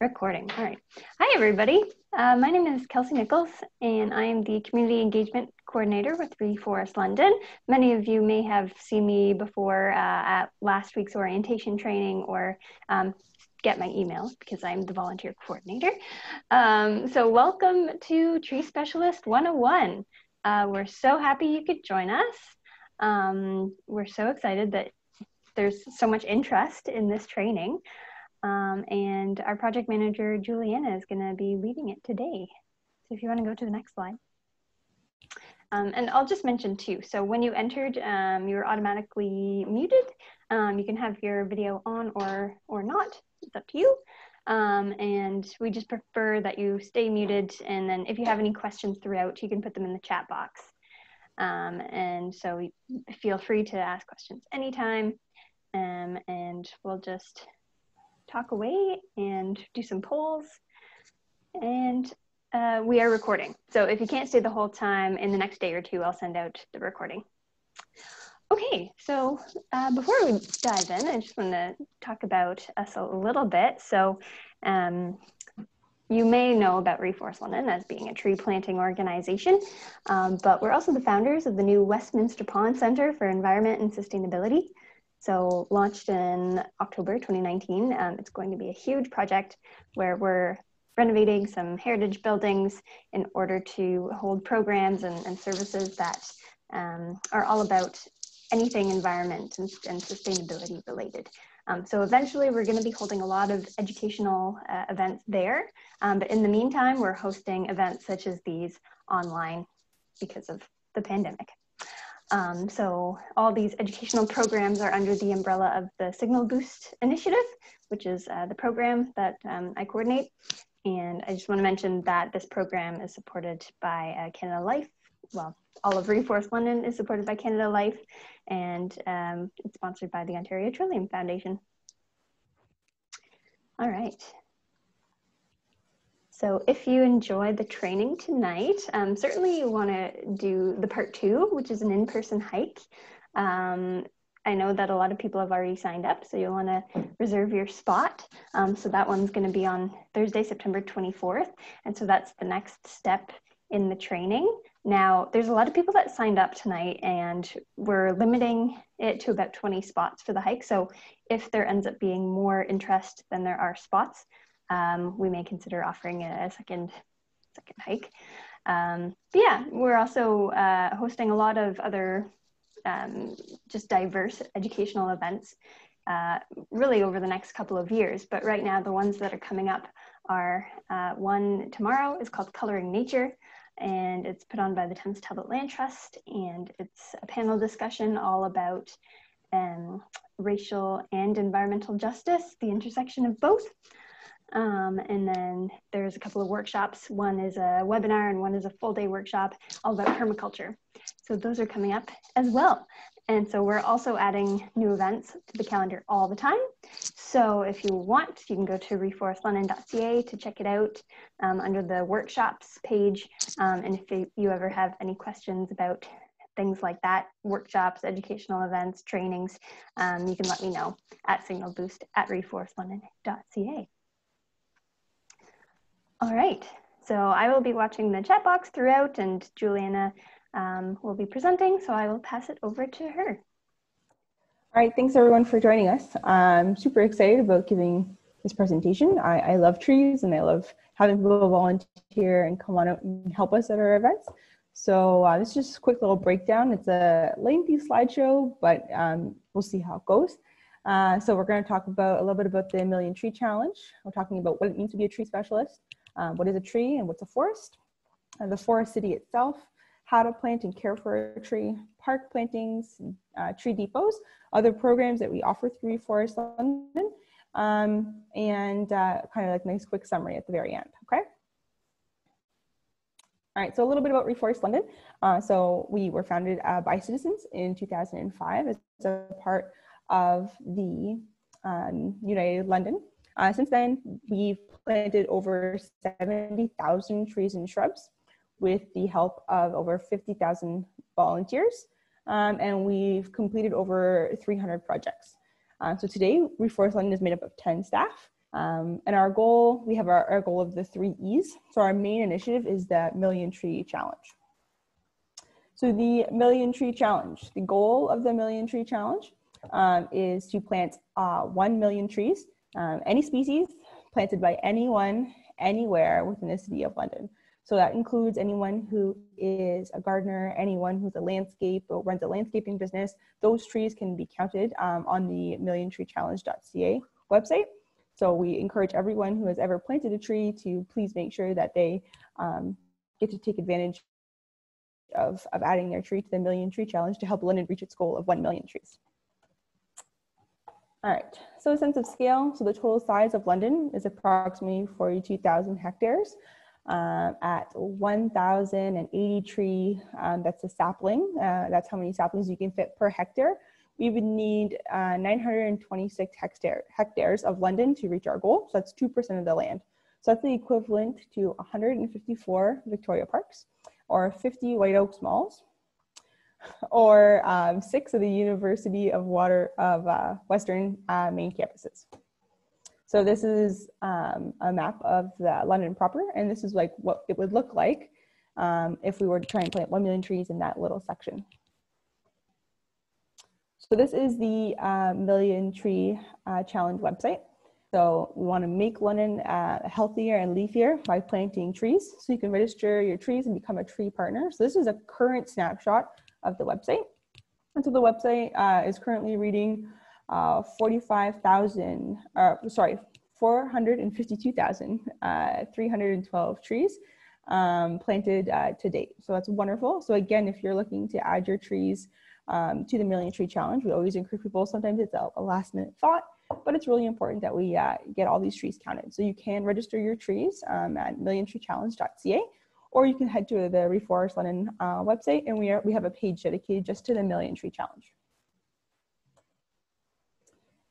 Recording. All right. Hi, everybody. Uh, my name is Kelsey Nichols, and I am the Community Engagement Coordinator with Reforest London. Many of you may have seen me before uh, at last week's orientation training or um, get my emails because I'm the volunteer coordinator. Um, so, welcome to Tree Specialist 101. Uh, we're so happy you could join us. Um, we're so excited that there's so much interest in this training. Um, and our project manager, Juliana, is going to be leading it today. So if you want to go to the next slide. Um, and I'll just mention too, so when you entered, um, you were automatically muted. Um, you can have your video on or, or not, it's up to you. Um, and we just prefer that you stay muted. And then if you have any questions throughout, you can put them in the chat box. Um, and so feel free to ask questions anytime. and we'll just talk away and do some polls. And uh, we are recording. So if you can't stay the whole time, in the next day or two, I'll send out the recording. Okay, so uh, before we dive in, I just want to talk about us a little bit. So um, you may know about Reforest London as being a tree planting organization, um, but we're also the founders of the new Westminster Pond Center for Environment and Sustainability. So launched in October 2019, um, it's going to be a huge project where we're renovating some heritage buildings in order to hold programs and, and services that um, are all about anything environment and, and sustainability related. Um, so eventually we're going to be holding a lot of educational uh, events there. Um, but in the meantime, we're hosting events such as these online because of the pandemic. Um, so all these educational programs are under the umbrella of the Signal Boost Initiative, which is uh, the program that um, I coordinate. And I just want to mention that this program is supported by uh, Canada Life. Well, all of Reforest London is supported by Canada Life, and um, it's sponsored by the Ontario Trillium Foundation. All right. So if you enjoyed the training tonight, um, certainly you want to do the part two, which is an in-person hike. Um, I know that a lot of people have already signed up, so you'll want to reserve your spot. Um, so that one's going to be on Thursday, September 24th. And so that's the next step in the training. Now, there's a lot of people that signed up tonight, and we're limiting it to about 20 spots for the hike. So if there ends up being more interest than there are spots, um, we may consider offering a second second hike. Um, but yeah, we're also uh, hosting a lot of other um, just diverse educational events uh, really over the next couple of years. But right now, the ones that are coming up are uh, one tomorrow is called Coloring Nature, and it's put on by the Thames Talbot Land Trust, and it's a panel discussion all about um, racial and environmental justice, the intersection of both. Um, and then there's a couple of workshops. One is a webinar and one is a full day workshop all about permaculture. So those are coming up as well. And so we're also adding new events to the calendar all the time. So if you want, you can go to reforestlondon.ca to check it out um, under the workshops page. Um, and if you ever have any questions about things like that, workshops, educational events, trainings, um, you can let me know at signalboost at reforestlondon.ca. All right, so I will be watching the chat box throughout and Juliana um, will be presenting, so I will pass it over to her. All right, thanks everyone for joining us. I'm super excited about giving this presentation. I, I love trees and I love having people volunteer and come on out and help us at our events. So uh, this is just a quick little breakdown. It's a lengthy slideshow, but um, we'll see how it goes. Uh, so we're going to talk about a little bit about the Million Tree Challenge. We're talking about what it means to be a tree specialist, um, what is a tree and what's a forest, uh, the forest city itself, how to plant and care for a tree, park plantings, uh, tree depots, other programs that we offer through Forest London, um, and uh, kind of like nice quick summary at the very end, okay? All right, so a little bit about Reforest London. Uh, so we were founded uh, by citizens in 2005 as a part of the um, United London. Uh, since then, we've planted over 70,000 trees and shrubs with the help of over 50,000 volunteers. Um, and we've completed over 300 projects. Uh, so today, Reforest London is made up of 10 staff. Um, and our goal, we have our, our goal of the three E's. So our main initiative is the Million Tree Challenge. So the Million Tree Challenge, the goal of the Million Tree Challenge um, is to plant uh, 1 million trees, um, any species planted by anyone, anywhere within the city of London. So that includes anyone who is a gardener, anyone who's a landscape or runs a landscaping business. Those trees can be counted um, on the milliontreechallenge.ca website. So we encourage everyone who has ever planted a tree to please make sure that they um, get to take advantage of, of adding their tree to the Million Tree Challenge to help London reach its goal of 1 million trees. All right, so a sense of scale. So the total size of London is approximately 42,000 hectares. Uh, at 1,080 tree, um, that's a sapling. Uh, that's how many saplings you can fit per hectare. We would need uh, 926 hectare, hectares of London to reach our goal. So that's 2% of the land. So that's the equivalent to 154 Victoria Parks or 50 White Oaks malls or um, six of the University of Water of uh, Western uh, main campuses. So this is um, a map of the London proper, and this is like what it would look like um, if we were to try and plant 1 million trees in that little section. So this is the uh, Million Tree uh, Challenge website. So we want to make London uh, healthier and leafier by planting trees. So you can register your trees and become a tree partner. So this is a current snapshot of the website. And so the website uh, is currently reading uh, 45,000, uh, sorry, 452,312 uh, trees um, planted uh, to date. So that's wonderful. So again, if you're looking to add your trees um, to the Million Tree Challenge, we always encourage people, sometimes it's a, a last minute thought, but it's really important that we uh, get all these trees counted. So you can register your trees um, at milliontreechallenge.ca or you can head to the Reforest London uh, website and we, are, we have a page dedicated just to the Million Tree Challenge.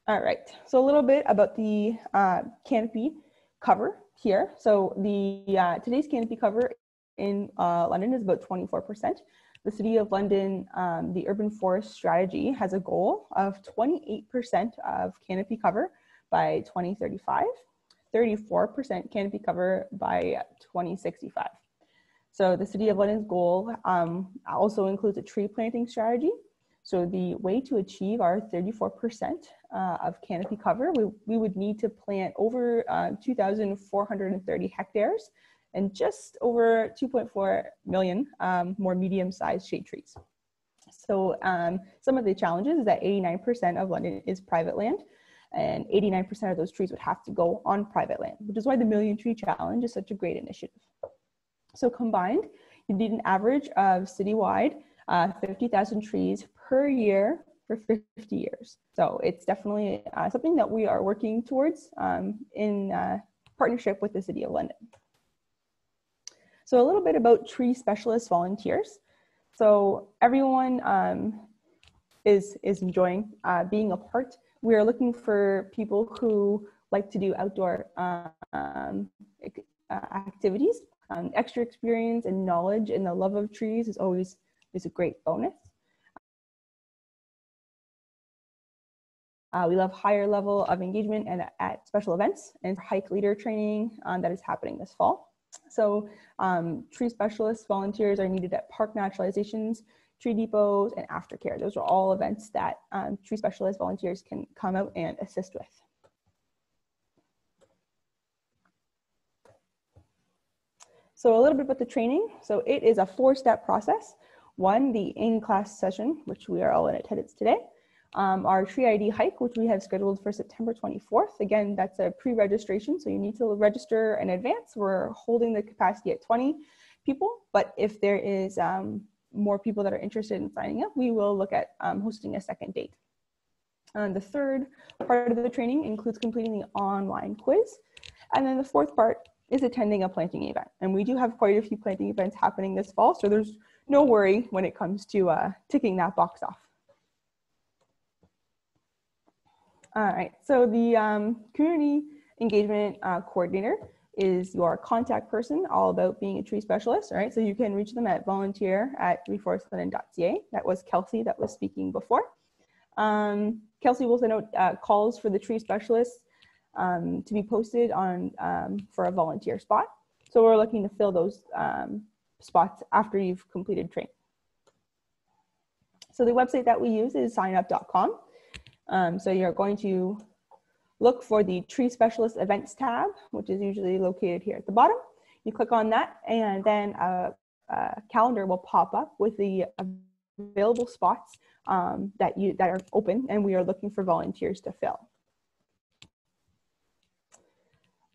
All right, so a little bit about the uh, canopy cover here. So the uh, today's canopy cover in uh, London is about 24%. The City of London, um, the urban forest strategy has a goal of 28% of canopy cover by 2035, 34% canopy cover by 2065. So the City of London's goal um, also includes a tree planting strategy. So the way to achieve our 34% uh, of canopy cover, we, we would need to plant over uh, 2,430 hectares and just over 2.4 million um, more medium-sized shade trees. So um, some of the challenges is that 89% of London is private land and 89% of those trees would have to go on private land, which is why the Million Tree Challenge is such a great initiative. So combined, you need an average of citywide uh, 50,000 trees per year for 50 years. So it's definitely uh, something that we are working towards um, in uh, partnership with the City of London. So a little bit about tree specialist volunteers. So everyone um, is, is enjoying uh, being a part. We are looking for people who like to do outdoor um, uh, activities um, extra experience and knowledge and the love of trees is always is a great bonus. Uh, we love higher level of engagement and at special events and hike leader training um, that is happening this fall. So um, tree specialists, volunteers are needed at park naturalizations, tree depots, and aftercare. Those are all events that um, tree specialist volunteers can come out and assist with. So a little bit about the training. So it is a four-step process. One, the in-class session, which we are all in attendance today. Um, our Tree ID hike, which we have scheduled for September 24th. Again, that's a pre-registration, so you need to register in advance. We're holding the capacity at 20 people, but if there is um, more people that are interested in signing up, we will look at um, hosting a second date. And the third part of the training includes completing the online quiz. And then the fourth part is attending a planting event. And we do have quite a few planting events happening this fall, so there's no worry when it comes to uh, ticking that box off. All right, so the um, community engagement uh, coordinator is your contact person all about being a tree specialist, all right? So you can reach them at volunteer at reforestlondon.ca. That was Kelsey that was speaking before. Um, Kelsey will send out uh, calls for the tree specialists um, to be posted on um, for a volunteer spot. So we're looking to fill those um, spots after you've completed training. So the website that we use is signup.com. Um, so you're going to look for the tree specialist events tab, which is usually located here at the bottom. You click on that and then a, a calendar will pop up with the available spots um, that you that are open and we are looking for volunteers to fill.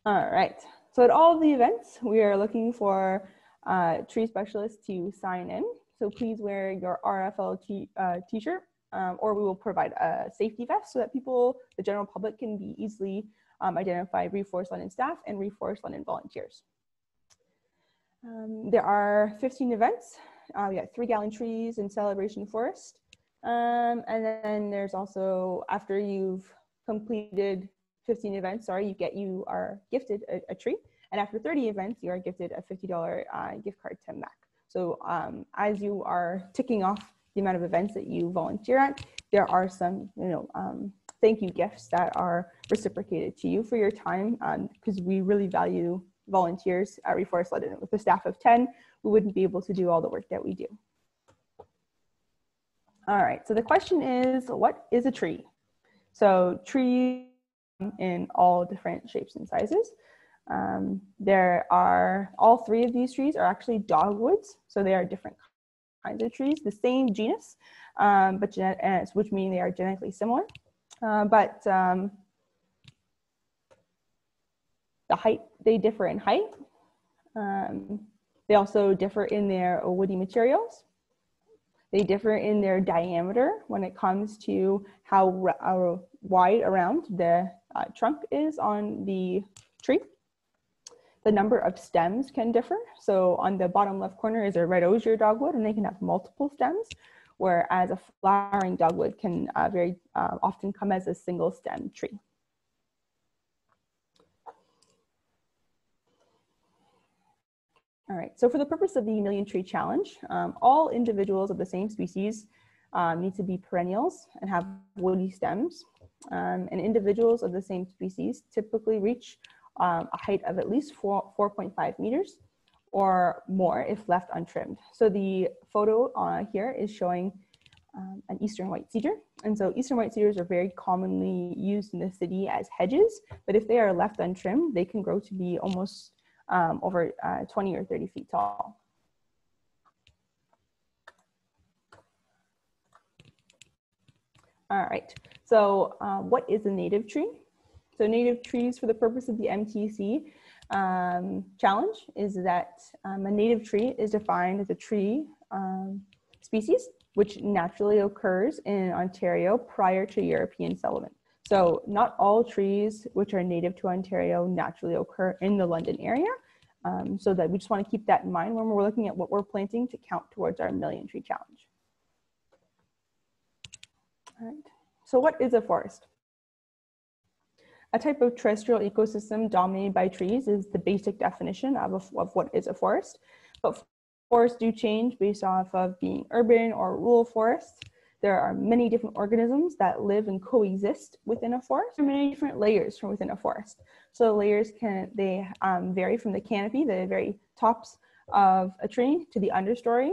All right, so at all of the events, we are looking for uh, tree specialists to sign in. So please wear your RFL uh, t-shirt um, or we will provide a safety vest so that people, the general public can be easily um, identify Reforest London staff and Reforest London volunteers. Um, there are 15 events. Uh, we got three gallon trees in Celebration Forest. Um, and then there's also, after you've completed 15 events, sorry, you get, you are gifted a, a tree. And after 30 events, you are gifted a $50 uh, gift card to MEC. So um, as you are ticking off the amount of events that you volunteer at, there are some, you know, um, thank you gifts that are reciprocated to you for your time because um, we really value volunteers at Reforest London. With a staff of 10, we wouldn't be able to do all the work that we do. All right, so the question is, what is a tree? So trees in all different shapes and sizes. Um, there are, all three of these trees are actually dogwoods, so they are different kinds of trees, the same genus, um, but which mean they are genetically similar. Uh, but um, the height, they differ in height. Um, they also differ in their woody materials. They differ in their diameter when it comes to how, how wide around the uh, trunk is on the tree. The number of stems can differ. So on the bottom left corner is a red osier dogwood and they can have multiple stems, whereas a flowering dogwood can uh, very uh, often come as a single stem tree. All right, so for the purpose of the Million Tree Challenge, um, all individuals of the same species um, need to be perennials and have woody stems. Um, and individuals of the same species typically reach um, a height of at least 4, 4.5 meters or more if left untrimmed. So the photo uh, here is showing um, an eastern white cedar. And so eastern white cedars are very commonly used in the city as hedges, but if they are left untrimmed, they can grow to be almost um, over uh, 20 or 30 feet tall. All right, so uh, what is a native tree? So native trees for the purpose of the MTC um, challenge is that um, a native tree is defined as a tree um, species which naturally occurs in Ontario prior to European settlement. So not all trees which are native to Ontario naturally occur in the London area. Um, so that we just want to keep that in mind when we're looking at what we're planting to count towards our million tree challenge. Right. So what is a forest? A type of terrestrial ecosystem dominated by trees is the basic definition of, a, of what is a forest. But forests do change based off of being urban or rural forests. There are many different organisms that live and coexist within a forest. There are many different layers from within a forest. So the layers can, they um, vary from the canopy, the very tops of a tree to the understory,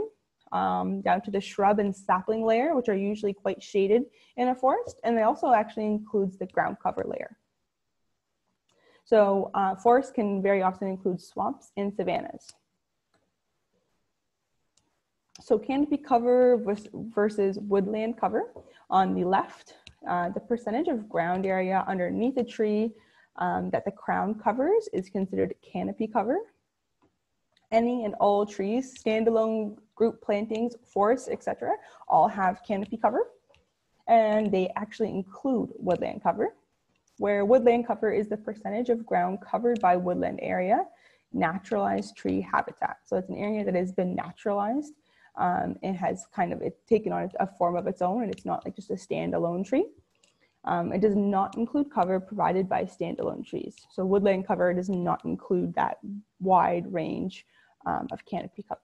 um, down to the shrub and sapling layer, which are usually quite shaded in a forest. And they also actually includes the ground cover layer. So uh, forests can very often include swamps and savannas. So canopy cover versus woodland cover. On the left, uh, the percentage of ground area underneath a tree um, that the crown covers is considered canopy cover. Any and all trees, standalone group plantings, forests, etc., all have canopy cover. And they actually include woodland cover where woodland cover is the percentage of ground covered by woodland area, naturalized tree habitat. So it's an area that has been naturalized. Um, it has kind of it taken on a form of its own and it's not like just a standalone tree. Um, it does not include cover provided by standalone trees. So woodland cover does not include that wide range um, of canopy cover.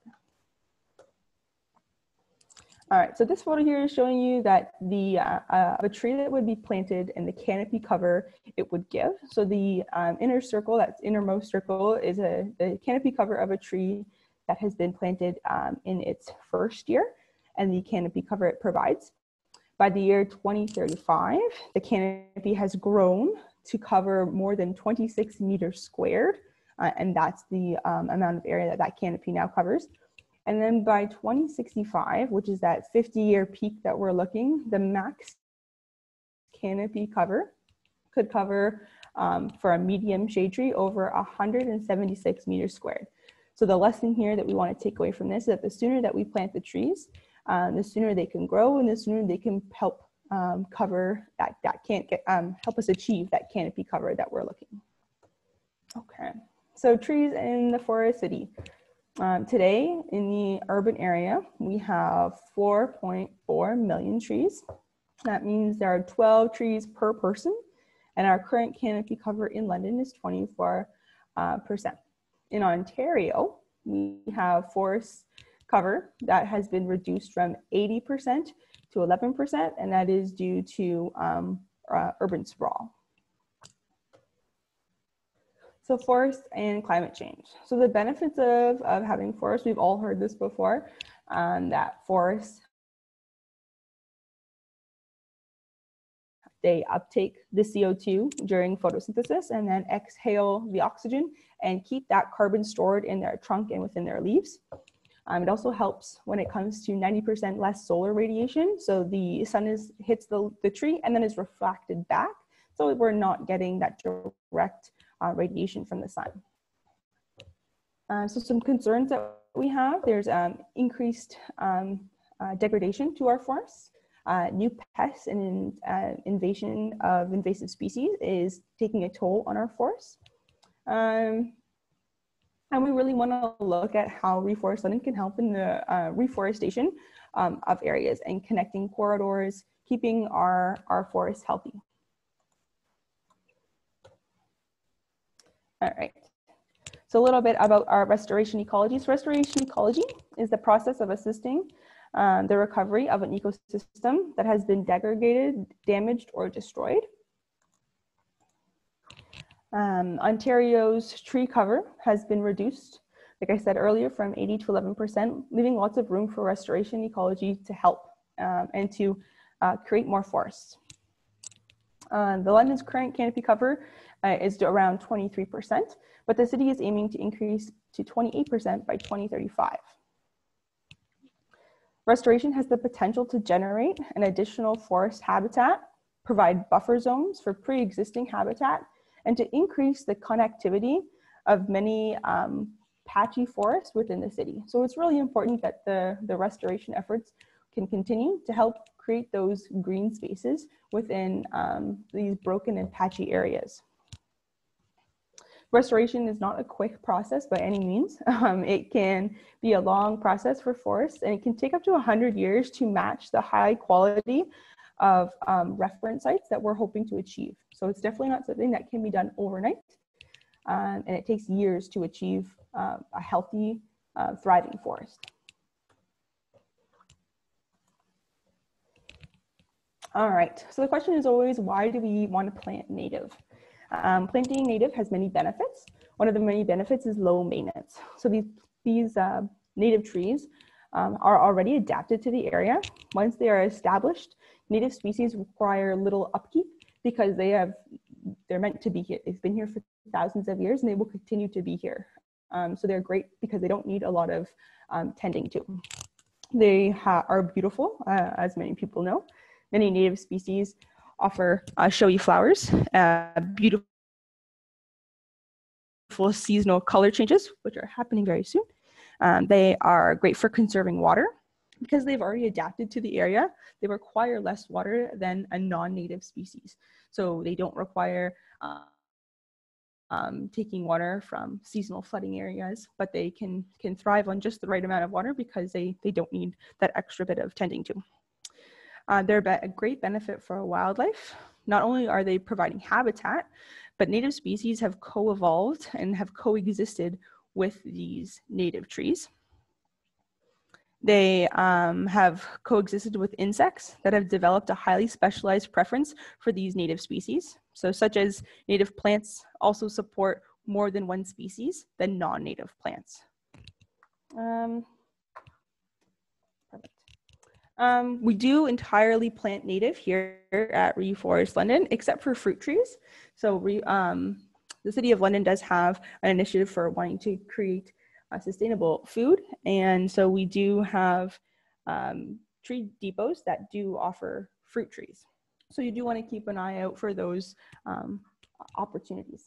All right, so this photo here is showing you that the uh, uh, a tree that would be planted and the canopy cover it would give. So the um, inner circle, that innermost circle, is a the canopy cover of a tree that has been planted um, in its first year, and the canopy cover it provides. By the year 2035, the canopy has grown to cover more than 26 meters squared, uh, and that's the um, amount of area that that canopy now covers. And then by 2065, which is that 50 year peak that we're looking, the max canopy cover could cover um, for a medium shade tree over 176 meters squared. So the lesson here that we want to take away from this is that the sooner that we plant the trees, um, the sooner they can grow and the sooner they can help um, cover that, that can't get, um, help us achieve that canopy cover that we're looking. Okay, so trees in the forest city. Um, today in the urban area, we have 4.4 million trees. That means there are 12 trees per person, and our current canopy cover in London is 24. Uh, percent. in Ontario, we have forest cover that has been reduced from 80% to 11%, and that is due to um, uh, urban sprawl. So forest and climate change. So the benefits of, of having forests, we've all heard this before, um, that forests, they uptake the CO2 during photosynthesis and then exhale the oxygen and keep that carbon stored in their trunk and within their leaves. Um, it also helps when it comes to 90% less solar radiation. So the sun is hits the, the tree and then is refracted back. So we're not getting that direct uh, radiation from the sun. Uh, so some concerns that we have, there's um, increased um, uh, degradation to our forests. Uh, new pests and uh, invasion of invasive species is taking a toll on our forests. Um, and we really want to look at how Reforest London can help in the uh, reforestation um, of areas and connecting corridors, keeping our, our forests healthy. All right. So a little bit about our restoration ecology. So restoration ecology is the process of assisting um, the recovery of an ecosystem that has been degraded, damaged, or destroyed. Um, Ontario's tree cover has been reduced, like I said earlier, from 80 to 11%, leaving lots of room for restoration ecology to help um, and to uh, create more forests. Uh, the London's current canopy cover uh, is around 23%, but the city is aiming to increase to 28% by 2035. Restoration has the potential to generate an additional forest habitat, provide buffer zones for pre-existing habitat, and to increase the connectivity of many um, patchy forests within the city. So it's really important that the, the restoration efforts can continue to help create those green spaces within um, these broken and patchy areas. Restoration is not a quick process by any means. Um, it can be a long process for forests and it can take up to 100 years to match the high quality of um, reference sites that we're hoping to achieve. So it's definitely not something that can be done overnight. Um, and it takes years to achieve uh, a healthy, uh, thriving forest. All right, so the question is always, why do we want to plant native? Um, planting native has many benefits. One of the many benefits is low maintenance. So these, these uh, native trees um, are already adapted to the area. Once they are established, native species require little upkeep because they have, they're meant to be here. They've been here for thousands of years and they will continue to be here. Um, so they're great because they don't need a lot of um, tending to. They are beautiful, uh, as many people know. Many native species offer uh, showy flowers, uh, beautiful seasonal color changes, which are happening very soon. Um, they are great for conserving water because they've already adapted to the area. They require less water than a non-native species. So they don't require uh, um, taking water from seasonal flooding areas, but they can, can thrive on just the right amount of water because they, they don't need that extra bit of tending to. Uh, they're a great benefit for wildlife. Not only are they providing habitat, but native species have co-evolved and have coexisted with these native trees. They um, have coexisted with insects that have developed a highly specialized preference for these native species. So, such as native plants also support more than one species than non native plants. Um, um, we do entirely plant native here at Reforest London, except for fruit trees. So um, the City of London does have an initiative for wanting to create sustainable food. And so we do have um, tree depots that do offer fruit trees. So you do want to keep an eye out for those um, opportunities.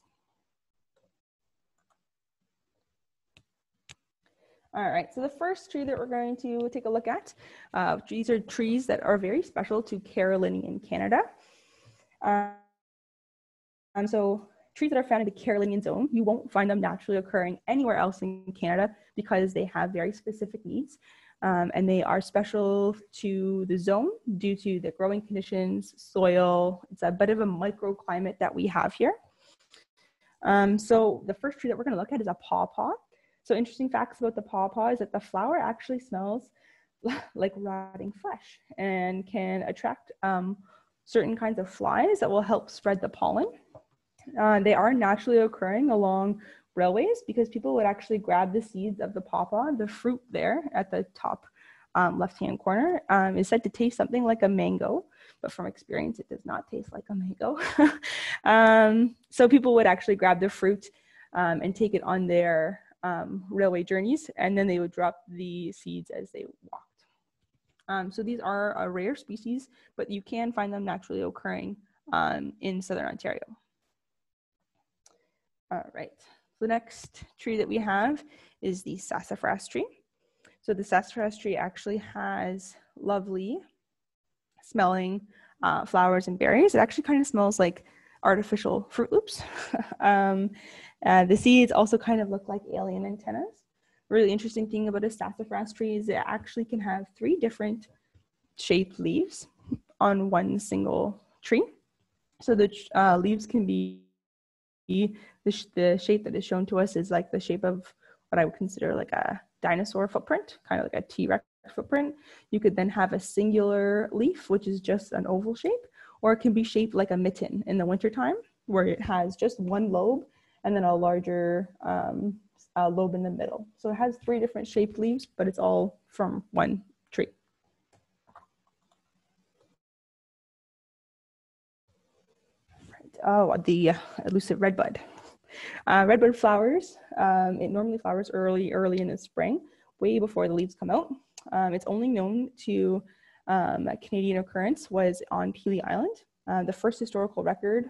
All right, so the first tree that we're going to take a look at, uh, these are trees that are very special to Carolinian Canada. Um, and so trees that are found in the Carolinian zone, you won't find them naturally occurring anywhere else in Canada because they have very specific needs. Um, and they are special to the zone due to the growing conditions, soil. It's a bit of a microclimate that we have here. Um, so the first tree that we're going to look at is a pawpaw. So interesting facts about the pawpaw is that the flower actually smells like rotting flesh and can attract um, certain kinds of flies that will help spread the pollen. Uh, they are naturally occurring along railways because people would actually grab the seeds of the pawpaw, the fruit there at the top um, left-hand corner um, is said to taste something like a mango, but from experience, it does not taste like a mango. um, so people would actually grab the fruit um, and take it on their um, railway journeys, and then they would drop the seeds as they walked. Um, so these are a rare species, but you can find them naturally occurring in Southern Ontario. All right, the next tree that we have is the sassafras tree. So the sassafras tree actually has lovely smelling uh, flowers and berries. It actually kind of smells like artificial Froot Loops. um, uh, the seeds also kind of look like alien antennas. Really interesting thing about a sassafras tree is it actually can have three different shaped leaves on one single tree. So the uh, leaves can be the, sh- the shape that is shown to us is like the shape of what I would consider like a dinosaur footprint, kind of like a T-Rex footprint. You could then have a singular leaf, which is just an oval shape, or it can be shaped like a mitten in the wintertime, where it has just one lobe and then a larger um, lobe in the middle. So it has three different shaped leaves, but it's all from one tree. oh, the elusive redbud. Uh, redbud flowers, um, it normally flowers early, early in the spring, way before the leaves come out. Um, it's only known to um, Canadian occurrence was on Pelee Island. Uh, the first historical record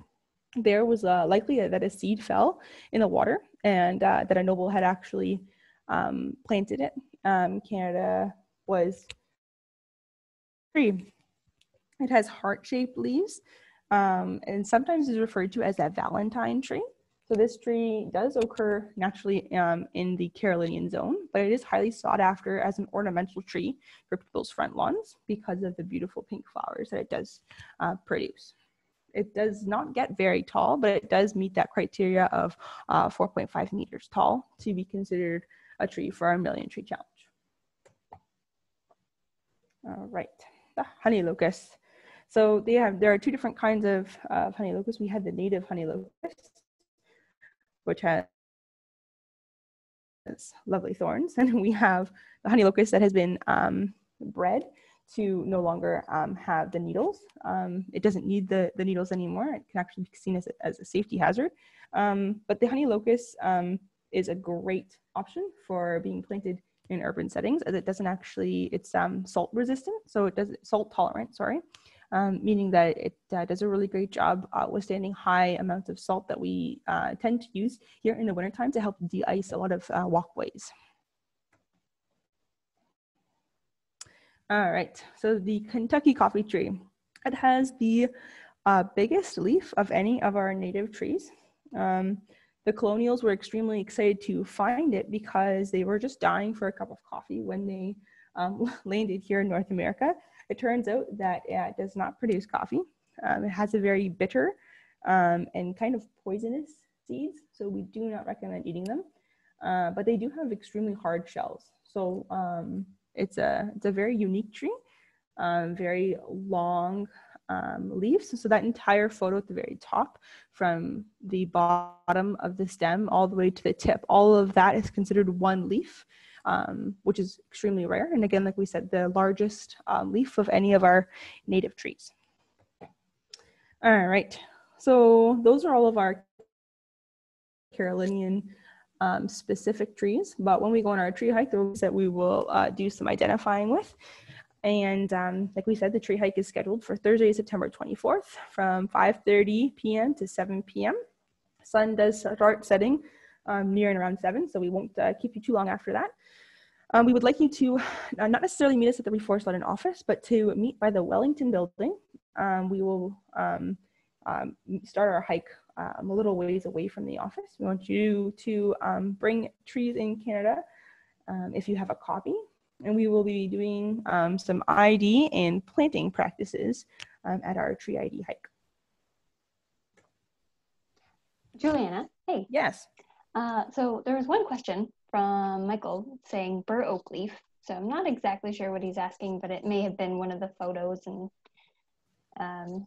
there was uh, likely that a seed fell in the water and uh, that a noble had actually um, planted it. Um, Canada was tree. It has heart-shaped leaves um, and sometimes is referred to as a Valentine tree. So this tree does occur naturally um, in the Carolinian zone, but it is highly sought after as an ornamental tree for people's front lawns because of the beautiful pink flowers that it does uh, produce. It does not get very tall, but it does meet that criteria of uh, 4.5 meters tall to be considered a tree for our Million Tree Challenge. All right, the honey locust. So they have there are two different kinds of uh, honey locust. We have the native honey locust, which has lovely thorns, and we have the honey locust that has been um, bred to no longer um, have the needles. Um, it doesn't need the, the needles anymore. It can actually be seen as a, as a safety hazard. Um, but the honey locust um, is a great option for being planted in urban settings as it doesn't actually, it's um, salt resistant, so it does salt tolerant, sorry um, meaning that it uh, does a really great job uh, withstanding high amounts of salt that we uh, tend to use here in the wintertime to help de-ice a lot of uh, walkways. All right, so the Kentucky coffee tree. It has the uh, biggest leaf of any of our native trees. Um, the colonials were extremely excited to find it because they were just dying for a cup of coffee when they um, landed here in North America. It turns out that it does not produce coffee. Um, it has a very bitter um, and kind of poisonous seeds, so we do not recommend eating them. Uh, but they do have extremely hard shells. So um, It's a, it's a very unique tree, um, very long um, leaves. So that entire photo at the very top, from the bottom of the stem all the way to the tip, all of that is considered one leaf, um, which is extremely rare. And again, like we said, the largest uh, leaf of any of our native trees. All right, so those are all of our Carolinian um, specific trees. But when we go on our tree hike, the ones that we will uh, do some identifying with. And um, like we said, the tree hike is scheduled for Thursday, September 24th from 5.30 p.m. to 7 p.m. Sun does start setting um, near and around 7, so we won't uh, keep you too long after that. Um, we would like you to uh, not necessarily meet us at the Reforest London office, but to meet by the Wellington building. Um, we will um, um, start our hike um, a little ways away from the office. We want you to um, bring Trees in Canada um, if you have a copy. And we will be doing um, some ID and planting practices um, at our tree ID hike. Juliana, hey. Yes. Uh, so there was one question from Michael saying bur oak leaf. So I'm not exactly sure what he's asking, but it may have been one of the photos and um,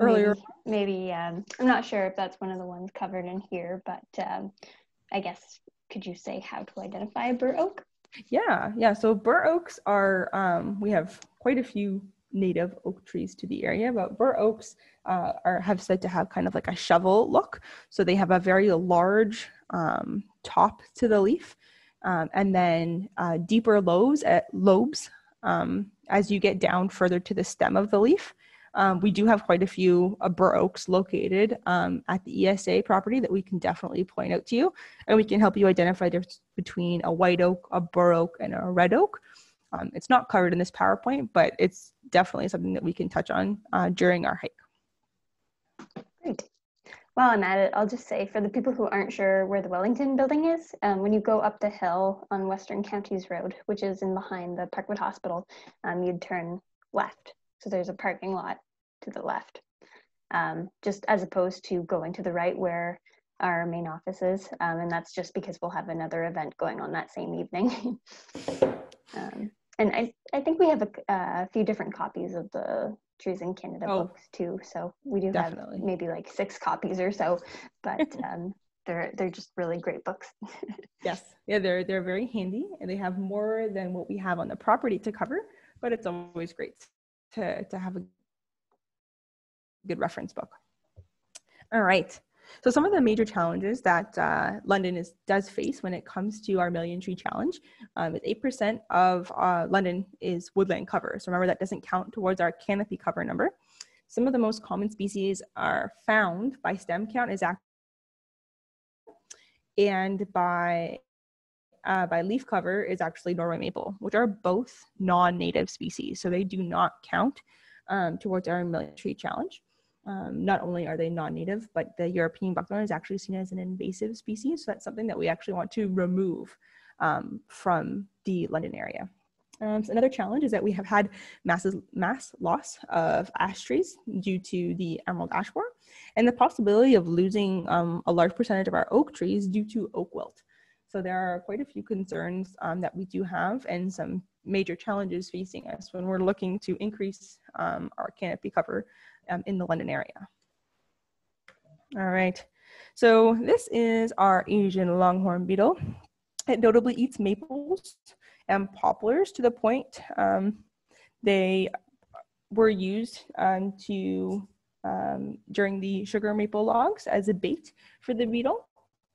earlier. Maybe, maybe um, I'm not sure if that's one of the ones covered in here, but um, I guess could you say how to identify a bur oak? Yeah, yeah. So bur oaks are um, we have quite a few native oak trees to the area, but bur oaks uh, are have said to have kind of like a shovel look. So they have a very large um, top to the leaf, um, and then uh, deeper lobes at lobes um, as you get down further to the stem of the leaf. Um, we do have quite a few uh, bur oaks located um, at the ESA property that we can definitely point out to you, and we can help you identify the difference between a white oak, a bur oak, and a red oak. Um, it's not covered in this PowerPoint, but it's definitely something that we can touch on uh, during our hike. Great. While I'm at it, I'll just say for the people who aren't sure where the Wellington building is, um, when you go up the hill on Western Counties Road, which is in behind the Parkwood Hospital, um, you'd turn left so there's a parking lot to the left, um, just as opposed to going to the right where our main office is. Um, and that's just because we'll have another event going on that same evening. and I, I think we have a, a, few different copies of the Trees in Canada oh, books too. So we do definitely. have maybe like six copies or so, but um, they're they're just really great books. yes, yeah, they're they're very handy, and they have more than what we have on the property to cover. But it's always great to, to have a good reference book. All right. So some of the major challenges that uh, London is, does face when it comes to our Million Tree Challenge um, is 8% of uh, London is woodland cover. So remember that doesn't count towards our canopy cover number. Some of the most common species are found by stem count is actually and by uh, by leaf cover is actually Norway maple, which are both non-native species. So they do not count um, towards our million tree challenge. Um, not only are they non-native, but the European buckthorn is actually seen as an invasive species. So that's something that we actually want to remove um, from the London area. Um, so another challenge is that we have had massive mass loss of ash trees due to the emerald ash borer, and the possibility of losing um, a large percentage of our oak trees due to oak wilt. So there are quite a few concerns um, that we do have and some major challenges facing us when we're looking to increase um, our canopy cover um, in the London area. All right, so this is our Asian longhorn beetle. It notably eats maples and poplars to the point um, they were used um, to um, during the sugar maple logs as a bait for the beetle.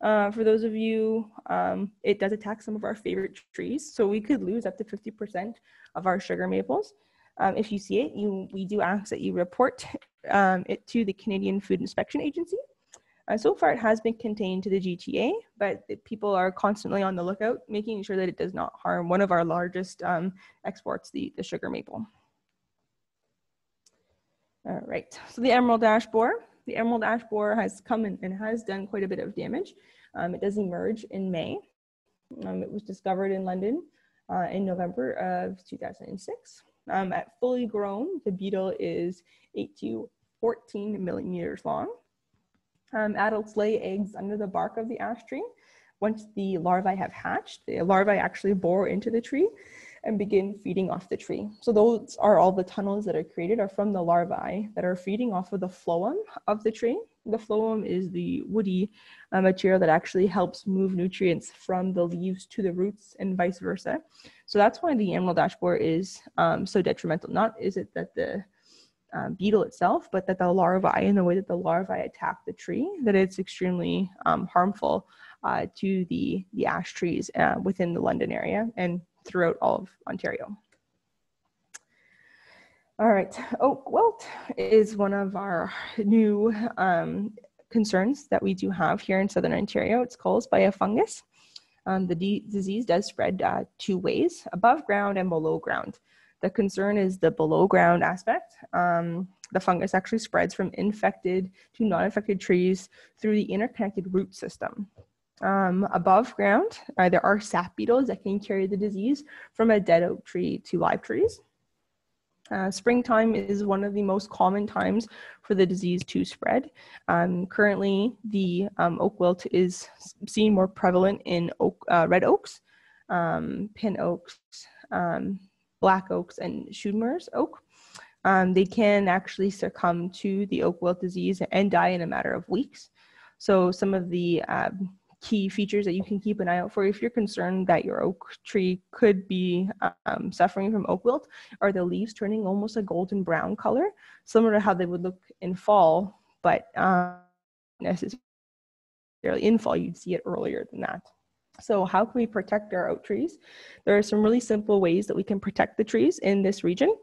Uh, for those of you, um, it does attack some of our favorite trees, so we could lose up to 50% of our sugar maples. Um, if you see it, you, we do ask that you report um, it to the Canadian Food Inspection Agency. Uh, so far, it has been contained to the GTA, but people are constantly on the lookout, making sure that it does not harm one of our largest um, exports, the, the sugar maple. All right, so the emerald ash borer the emerald ash borer has come and has done quite a bit of damage. Um, it does emerge in May. Um, it was discovered in London uh, in November of 2006. Um, at fully grown, the beetle is 8 to 14 millimeters long. Um, adults lay eggs under the bark of the ash tree, Once the larvae have hatched, the larvae actually bore into the tree and begin feeding off the tree. So those are all the tunnels that are created are from the larvae that are feeding off of the phloem of the tree. The phloem is the woody uh, material that actually helps move nutrients from the leaves to the roots and vice versa. So that's why the emerald ash borer is um, so detrimental. Not is it that the um, beetle itself, but that the larvae and the way that the larvae attack the tree, that it's extremely um, harmful uh, to the, the ash trees uh, within the London area and throughout all of Ontario. All right, oak wilt is one of our new um, concerns that we do have here in Southern Ontario. It's caused by a fungus. Um, the disease does spread uh, two ways, above ground and below ground. The concern is the below ground aspect. Um, the fungus actually spreads from infected to non-infected trees through the interconnected root system. Um, above ground, uh, there are sap beetles that can carry the disease from a dead oak tree to live trees. Uh, springtime is one of the most common times for the disease to spread. Um, currently, the um, oak wilt is seen more prevalent in oak, uh, red oaks, um, pin oaks, um, black oaks, and Shumard oak. Um, they can actually succumb to the oak wilt disease and die in a matter of weeks. So, some of the key features that you can keep an eye out for if you're concerned that your oak tree could be um, suffering from oak wilt. Are the leaves turning almost a golden brown color similar to how they would look in fall but um, necessarily in fall you'd see it earlier than that. So how can we protect our oak trees? There are some really simple ways that we can protect the trees in this region.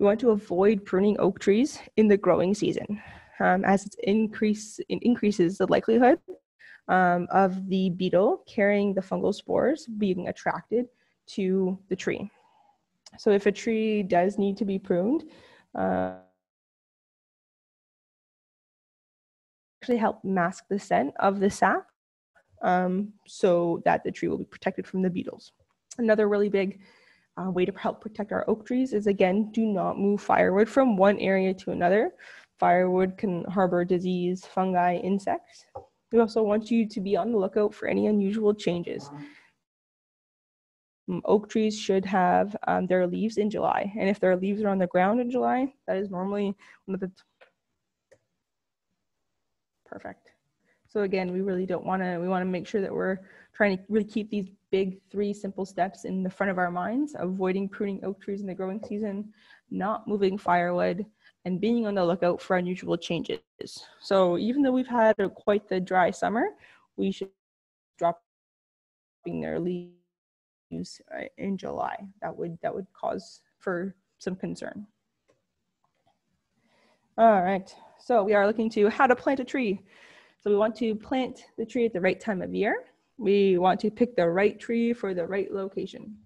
We want to avoid pruning oak trees in the growing season. Um, as increase, it increases the likelihood um, of the beetle carrying the fungal spores being attracted to the tree. So if a tree does need to be pruned, uh, actually help mask the scent of the sap um, so that the tree will be protected from the beetles. Another really big uh, way to help protect our oak trees is again, do not move firewood from one area to another. Firewood can harbor disease, fungi, insects. We also want you to be on the lookout for any unusual changes. Um, oak trees should have um, their leaves in July. And if their leaves are on the ground in July, that is normally one of the perfect. So again, we really don't want to, we want to make sure that we're trying to really keep these big three simple steps in the front of our minds, avoiding pruning oak trees in the growing season, not moving firewood, and being on the lookout for unusual changes. So even though we've had a, quite the dry summer, we should drop their leaves uh, in July. That would that would cause for some concern. All right, so we are looking to how to plant a tree. So we want to plant the tree at the right time of year. We want to pick the right tree for the right location.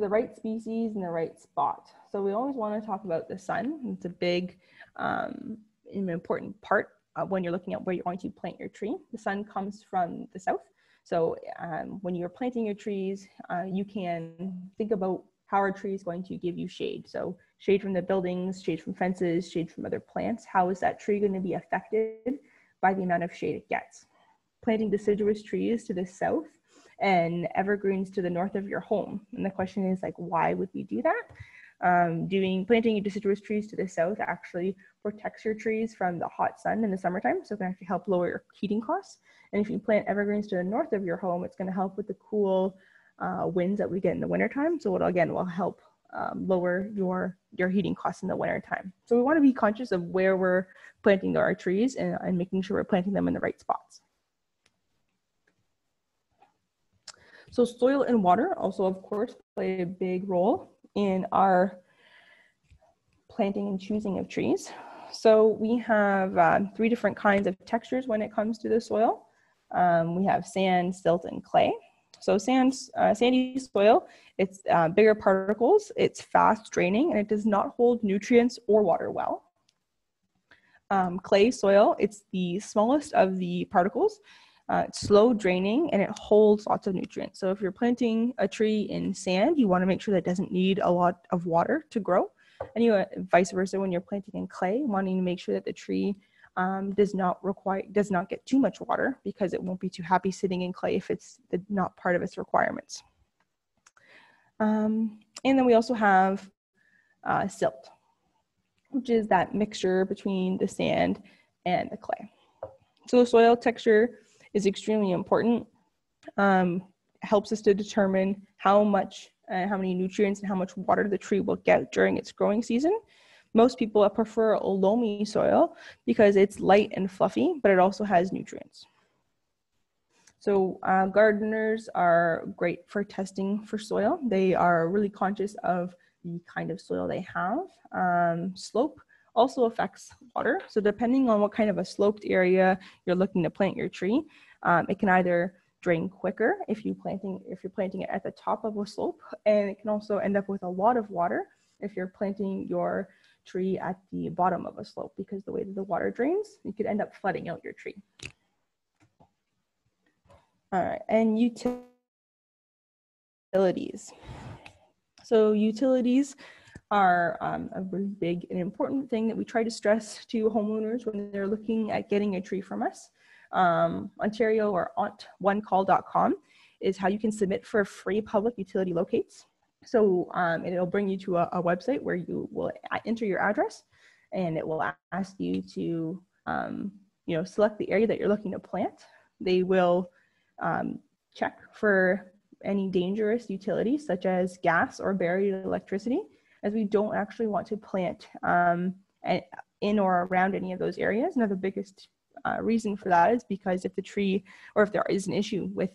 The right species in the right spot. So we always want to talk about the sun. It's a big um, important part when you're looking at where you're going to plant your tree. The sun comes from the south. So um, when you're planting your trees, uh, you can think about how a tree is going to give you shade. So shade from the buildings, shade from fences, shade from other plants. How is that tree going to be affected by the amount of shade it gets? Planting deciduous trees to the south and evergreens to the north of your home. And the question is like, why would we do that? Um, doing planting deciduous trees to the south actually protects your trees from the hot sun in the summertime, so it can actually help lower your heating costs. And if you plant evergreens to the north of your home, it's going to help with the cool uh, winds that we get in the wintertime. So it again will help um, lower your your heating costs in the wintertime. So we want to be conscious of where we're planting our trees and, and making sure we're planting them in the right spots. So soil and water also, of course, play a big role in our planting and choosing of trees. So we have uh, three different kinds of textures when it comes to the soil. Um, we have sand, silt, and clay. So sand, uh, sandy soil, it's uh, bigger particles, it's fast draining, and it does not hold nutrients or water well. Um, clay soil, it's the smallest of the particles, uh, it's slow draining and it holds lots of nutrients. So if you're planting a tree in sand, you want to make sure that it doesn't need a lot of water to grow. And you, uh, vice versa, when you're planting in clay, wanting to make sure that the tree um, does not require does not get too much water because it won't be too happy sitting in clay if it's the, not part of its requirements. Um, and then we also have uh, silt, which is that mixture between the sand and the clay. So the soil texture is extremely important. Um, helps us to determine how much uh, how many nutrients and how much water the tree will get during its growing season. Most people prefer loamy soil because it's light and fluffy, but it also has nutrients. So uh, gardeners are great for testing for soil. They are really conscious of the kind of soil they have. Um, slope also affects water. So depending on what kind of a sloped area you're looking to plant your tree, um, it can either drain quicker if you're planting if you're planting it at the top of a slope and it can also end up with a lot of water if you're planting your tree at the bottom of a slope because the way that the water drains you could end up flooding out your tree all right and utilities so utilities are um, a really big and important thing that we try to stress to homeowners when they're looking at getting a tree from us um, Ontario or ont1call.com is how you can submit for free public utility locates. So um, it'll bring you to a, a, website where you will enter your address and it will ask you to um, you know select the area that you're looking to plant. They will um, check for any dangerous utilities such as gas or buried electricity as we don't actually want to plant um, in or around any of those areas. Now the biggest uh, reason for that is because if the tree or if there is an issue with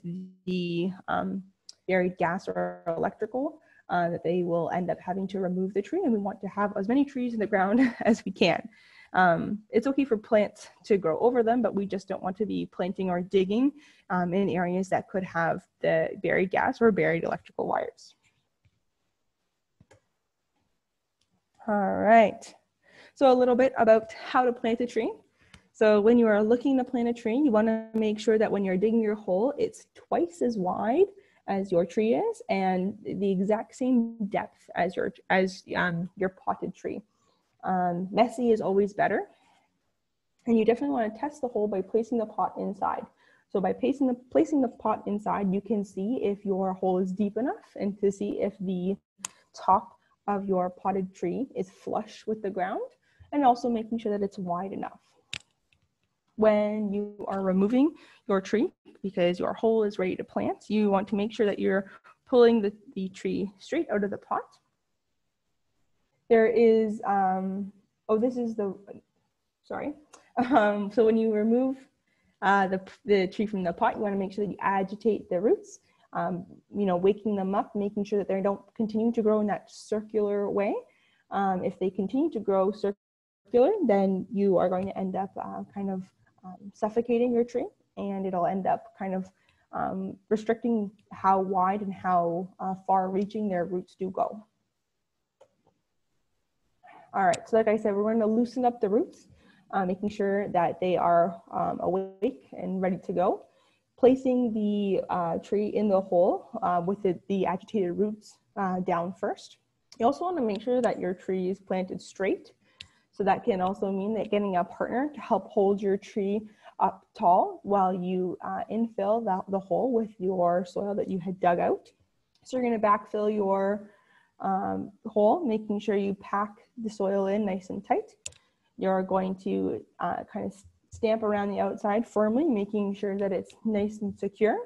the um, buried gas or electrical, uh, that they will end up having to remove the tree and we want to have as many trees in the ground as we can. Um, it's okay for plants to grow over them, but we just don't want to be planting or digging um, in areas that could have the buried gas or buried electrical wires. All right. So a little bit about how to plant a tree. So when you are looking to plant a tree, you want to make sure that when you're digging your hole, it's twice as wide as your tree is and the exact same depth as your as um, your potted tree. Um, messy is always better. And you definitely want to test the hole by placing the pot inside. So by placing the, placing the pot inside, you can see if your hole is deep enough and to see if the top of your potted tree is flush with the ground and also making sure that it's wide enough when you are removing your tree because your hole is ready to plant, you want to make sure that you're pulling the, the tree straight out of the pot. There is, um, oh, this is the, sorry. Um, so when you remove uh, the, the tree from the pot, you want to make sure that you agitate the roots, um, you know, waking them up, making sure that they don't continue to grow in that circular way. Um, if they continue to grow circular, then you are going to end up uh, kind of um, suffocating your tree and it'll end up kind of um, restricting how wide and how uh, far reaching their roots do go. All right, so like I said, we're going to loosen up the roots, uh, making sure that they are um, awake and ready to go. Placing the uh, tree in the hole uh, with the, the, agitated roots uh, down first. You also want to make sure that your tree is planted straight so that can also mean that getting a partner to help hold your tree up tall while you uh, infill the, the hole with your soil that you had dug out. So you're going to backfill your um, hole, making sure you pack the soil in nice and tight. You're going to uh, kind of stamp around the outside firmly, making sure that it's nice and secure.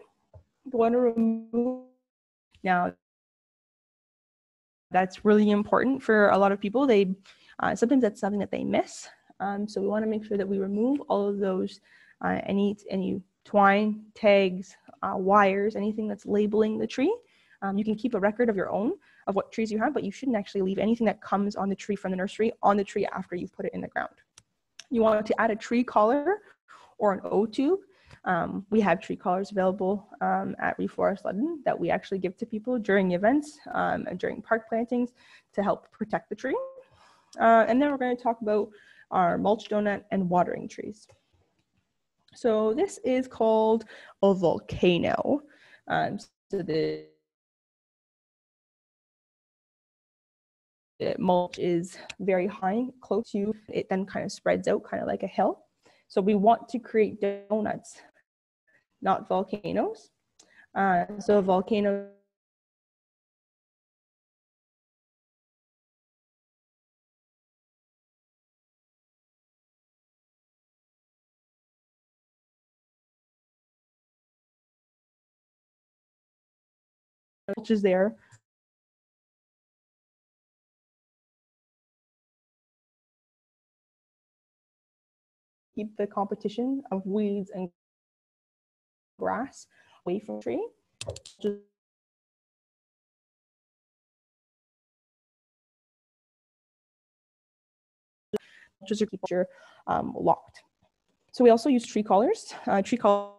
You want to remove now. That's really important for a lot of people. They uh, sometimes that's something that they miss. Um, so we want to make sure that we remove all of those, uh, any, any twine, tags, uh, wires, anything that's labeling the tree. Um, you can keep a record of your own of what trees you have, but you shouldn't actually leave anything that comes on the tree from the nursery on the tree after you've put it in the ground. You want to add a tree collar or an O-tube. Um, we have tree collars available um, at Reforest London that we actually give to people during events um, and during park plantings to help protect the tree. Uh, and then we're going to talk about our mulch donut and watering trees. So this is called a volcano. Um, so the mulch is very high, close to you, it, then kind of spreads out kind of like a hill. So we want to create donuts, not volcanoes. Uh, so a volcano which is there keep the competition of weeds and grass away from the tree. Just just keep your um, locked. So we also use tree collars. Uh, tree collars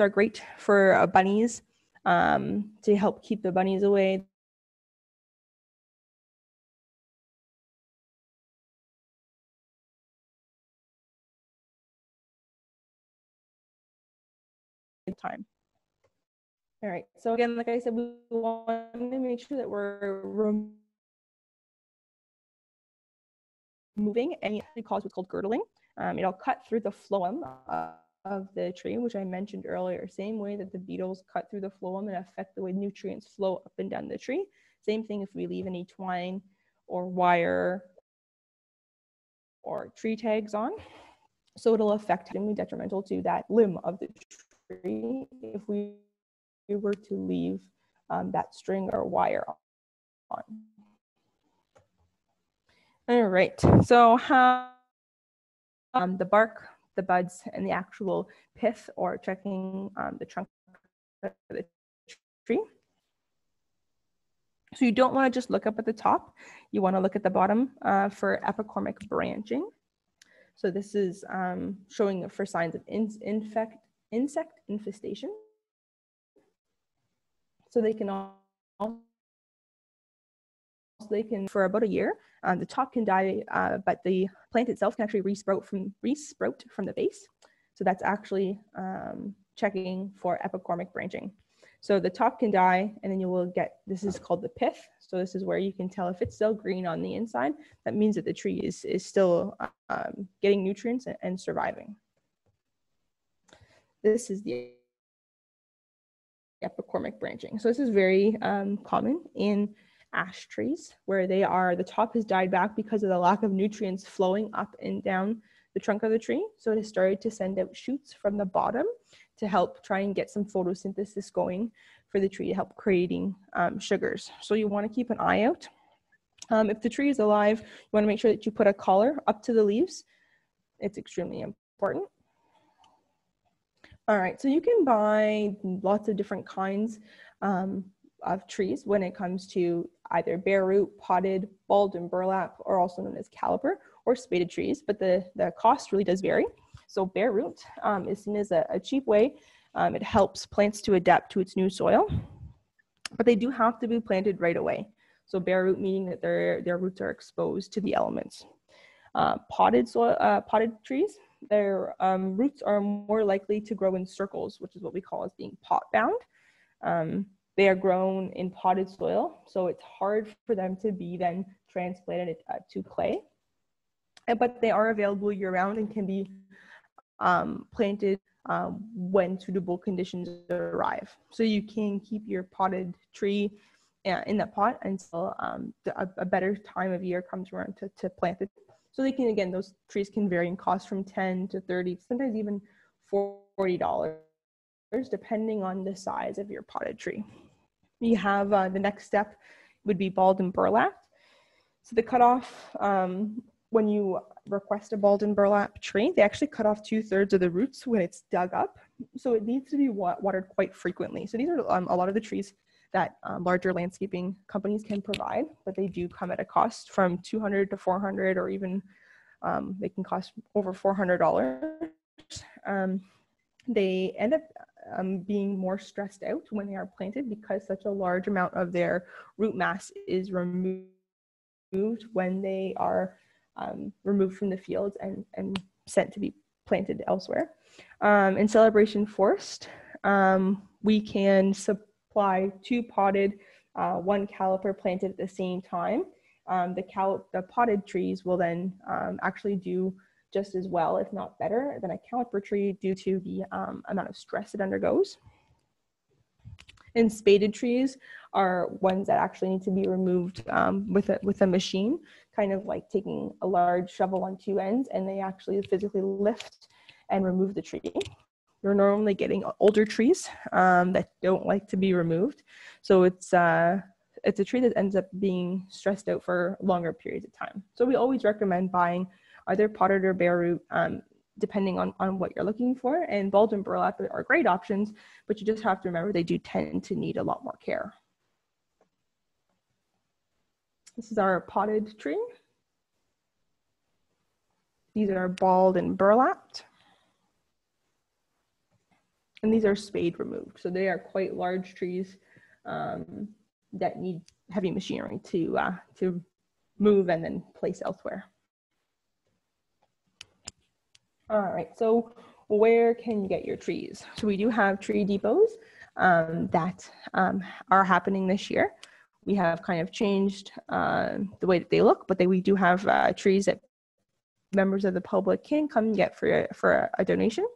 are great for uh, bunnies um, to help keep the bunnies away. Time. All right, so again, like I said, we want to make sure that we're removing any cause what's called girdling. Um, it'll cut through the phloem uh, of the tree, which I mentioned earlier. Same way that the beetles cut through the phloem and affect the way nutrients flow up and down the tree. Same thing if we leave any twine or wire or tree tags on. So it'll affect and be detrimental to that limb of the tree if we were to leave um, that string or wire on. All right, so how um, the bark, the buds, and the actual pith or checking um, the trunk of the tree. So you don't want to just look up at the top. You want to look at the bottom uh, for epicormic branching. So this is um, showing for signs of in infect insect infestation. So they can also, they can, for about a year, um, the top can die, uh, but the plant itself can actually resprout from, resprout from the base. So that's actually um, checking for epicormic branching. So the top can die and then you will get, this is called the pith. So this is where you can tell if it's still green on the inside, that means that the tree is, is still um, getting nutrients and, and surviving. This is the epicormic branching. So this is very um, common in ash trees where they are, the top has died back because of the lack of nutrients flowing up and down the trunk of the tree. So it has started to send out shoots from the bottom to help try and get some photosynthesis going for the tree to help creating um, sugars. So you want to keep an eye out. Um, if the tree is alive, you want to make sure that you put a collar up to the leaves. It's extremely important. All right, so you can buy lots of different kinds um, of trees when it comes to either bare root, potted, balled and burlap, or also known as caliper or spaded trees, but the, the cost really does vary. So bare root um, is seen as a, a cheap way. Um, it helps plants to adapt to its new soil, but they do have to be planted right away. So bare root meaning that their, their roots are exposed to the elements. Uh, potted soil, uh, potted trees their um, roots are more likely to grow in circles, which is what we call as being pot bound. Um, they are grown in potted soil, so it's hard for them to be then transplanted uh, to clay. But they are available year round and can be um, planted um, when suitable conditions arrive. So you can keep your potted tree uh, in that pot until um, a, a, better time of year comes around to, to plant it so they can, again, those trees can vary in cost from 10 to 30, sometimes even $40, depending on the size of your potted tree. You have uh, the next step would be balled and burlap. So the cutoff, um, when you request a balled and burlap tree, they actually cut off two thirds of the roots when it's dug up. So it needs to be watered quite frequently. So these are um, a lot of the trees that um, larger landscaping companies can provide, but they do come at a cost from 200 to 400 or even um, they can cost over $400. Um, they end up um, being more stressed out when they are planted because such a large amount of their root mass is removed when they are um, removed from the fields and, and sent to be planted elsewhere. Um, in Celebration Forest, we can support apply two potted, uh, one caliper planted at the same time. Um, the, cal- the potted trees will then um, actually do just as well, if not better, than a caliper tree due to the um, amount of stress it undergoes. And spaded trees are ones that actually need to be removed um, with, a, with a machine, kind of like taking a large shovel on two ends, and they actually physically lift and remove the tree. You're normally getting older trees um, that don't like to be removed. So it's, uh, it's a tree that ends up being stressed out for longer periods of time. So we always recommend buying either potted or bare root, um, depending on, on what you're looking for. And bulb and burlap are great options, but you just have to remember they do tend to need a lot more care. This is our potted tree. These are bald and burlapped and these are spade removed. So they are quite large trees um, that need heavy machinery to, uh, to move and then place elsewhere. All right, so where can you get your trees? So we do have tree depots um, that um, are happening this year. We have kind of changed uh, the way that they look, but they, we do have uh, trees that members of the public can come get for, for a, a donation.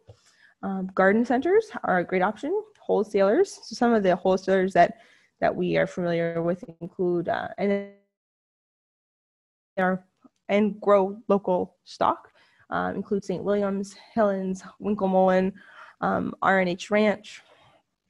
Um, garden centers are a great option. Wholesalers, so some of the wholesalers that that we are familiar with include uh, and are and grow local stock. Um, include St. Williams, Hillens, Winkelmolen, um, RNH Ranch,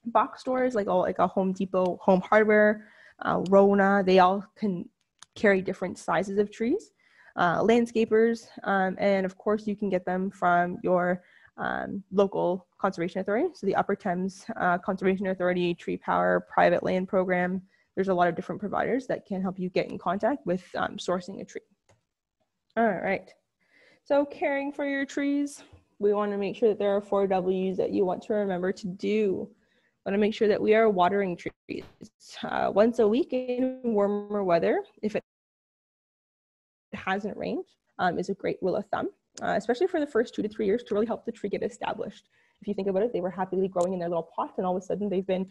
box stores like all like a Home Depot, Home Hardware, uh, Rona. They all can carry different sizes of trees. Uh, landscapers, um, and of course you can get them from your um, local conservation authority. So the Upper Thames uh, Conservation Authority, Tree Power, Private Land Program. There's a lot of different providers that can help you get in contact with um, sourcing a tree. All right. So caring for your trees, we want to make sure that there are four W's that you want to remember to do. We want to make sure that we are watering trees uh, once a week in warmer weather. If it hasn't rained, um, is a great rule of thumb uh, especially for the first two to three years to really help the tree get established. If you think about it, they were happily growing in their little pot and all of a sudden they've been,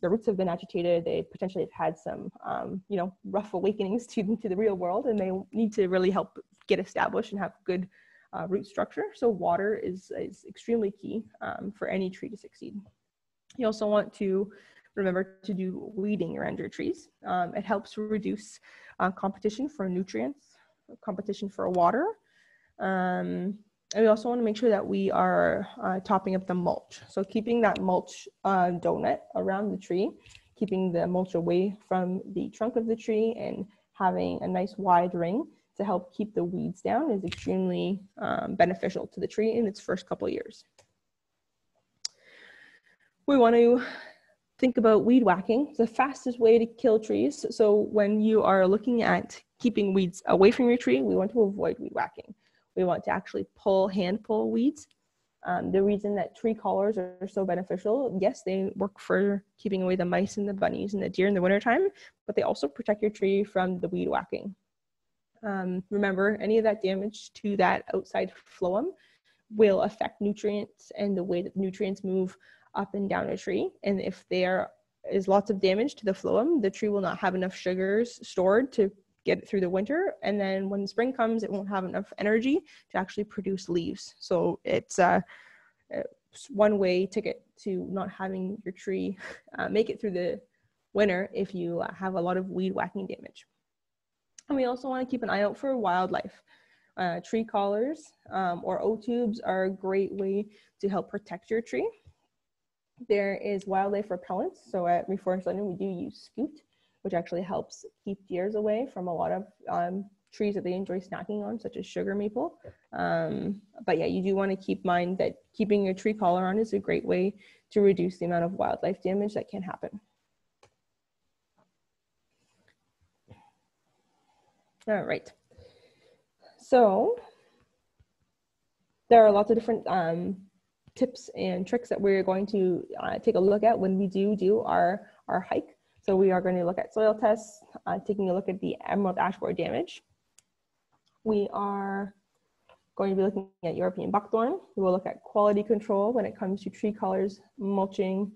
the roots have been agitated. They potentially have had some, um, you know, rough awakenings to, to the real world and they need to really help get established and have good uh, root structure. So water is, is extremely key um, for any tree to succeed. You also want to remember to do weeding around your trees. Um, it helps reduce uh, competition for nutrients, competition for water, um, and we also want to make sure that we are uh, topping up the mulch. So keeping that mulch uh, donut around the tree, keeping the mulch away from the trunk of the tree and having a nice wide ring to help keep the weeds down is extremely um, beneficial to the tree in its first couple years. We want to think about weed whacking. It's the fastest way to kill trees. So when you are looking at keeping weeds away from your tree, we want to avoid weed whacking. We want to actually pull, hand pull weeds. Um, the reason that tree collars are, are so beneficial, yes, they work for keeping away the mice and the bunnies and the deer in the wintertime, but they also protect your tree from the weed whacking. Um, remember, any of that damage to that outside phloem will affect nutrients and the way that nutrients move up and down a tree. And if there is lots of damage to the phloem, the tree will not have enough sugars stored to get it through the winter and then when spring comes it won't have enough energy to actually produce leaves so it's uh, one way ticket to not having your tree uh, make it through the winter if you have a lot of weed whacking damage and we also want to keep an eye out for wildlife uh, tree collars um, or O-tubes are a great way to help protect your tree. There is wildlife repellents. So at Reforest London, we do use Skoot which actually helps keep deers away from a lot of um, trees that they enjoy snacking on, such as sugar maple. Um, but yeah, you do want to keep in mind that keeping your tree collar on is a great way to reduce the amount of wildlife damage that can happen. All right. So there are lots of different um, tips and tricks that we're going to uh, take a look at when we do do our, our hike. So we are going to look at soil tests, uh, taking a look at the emerald ash borer damage. We are going to be looking at European buckthorn. We will look at quality control when it comes to tree colors, mulching,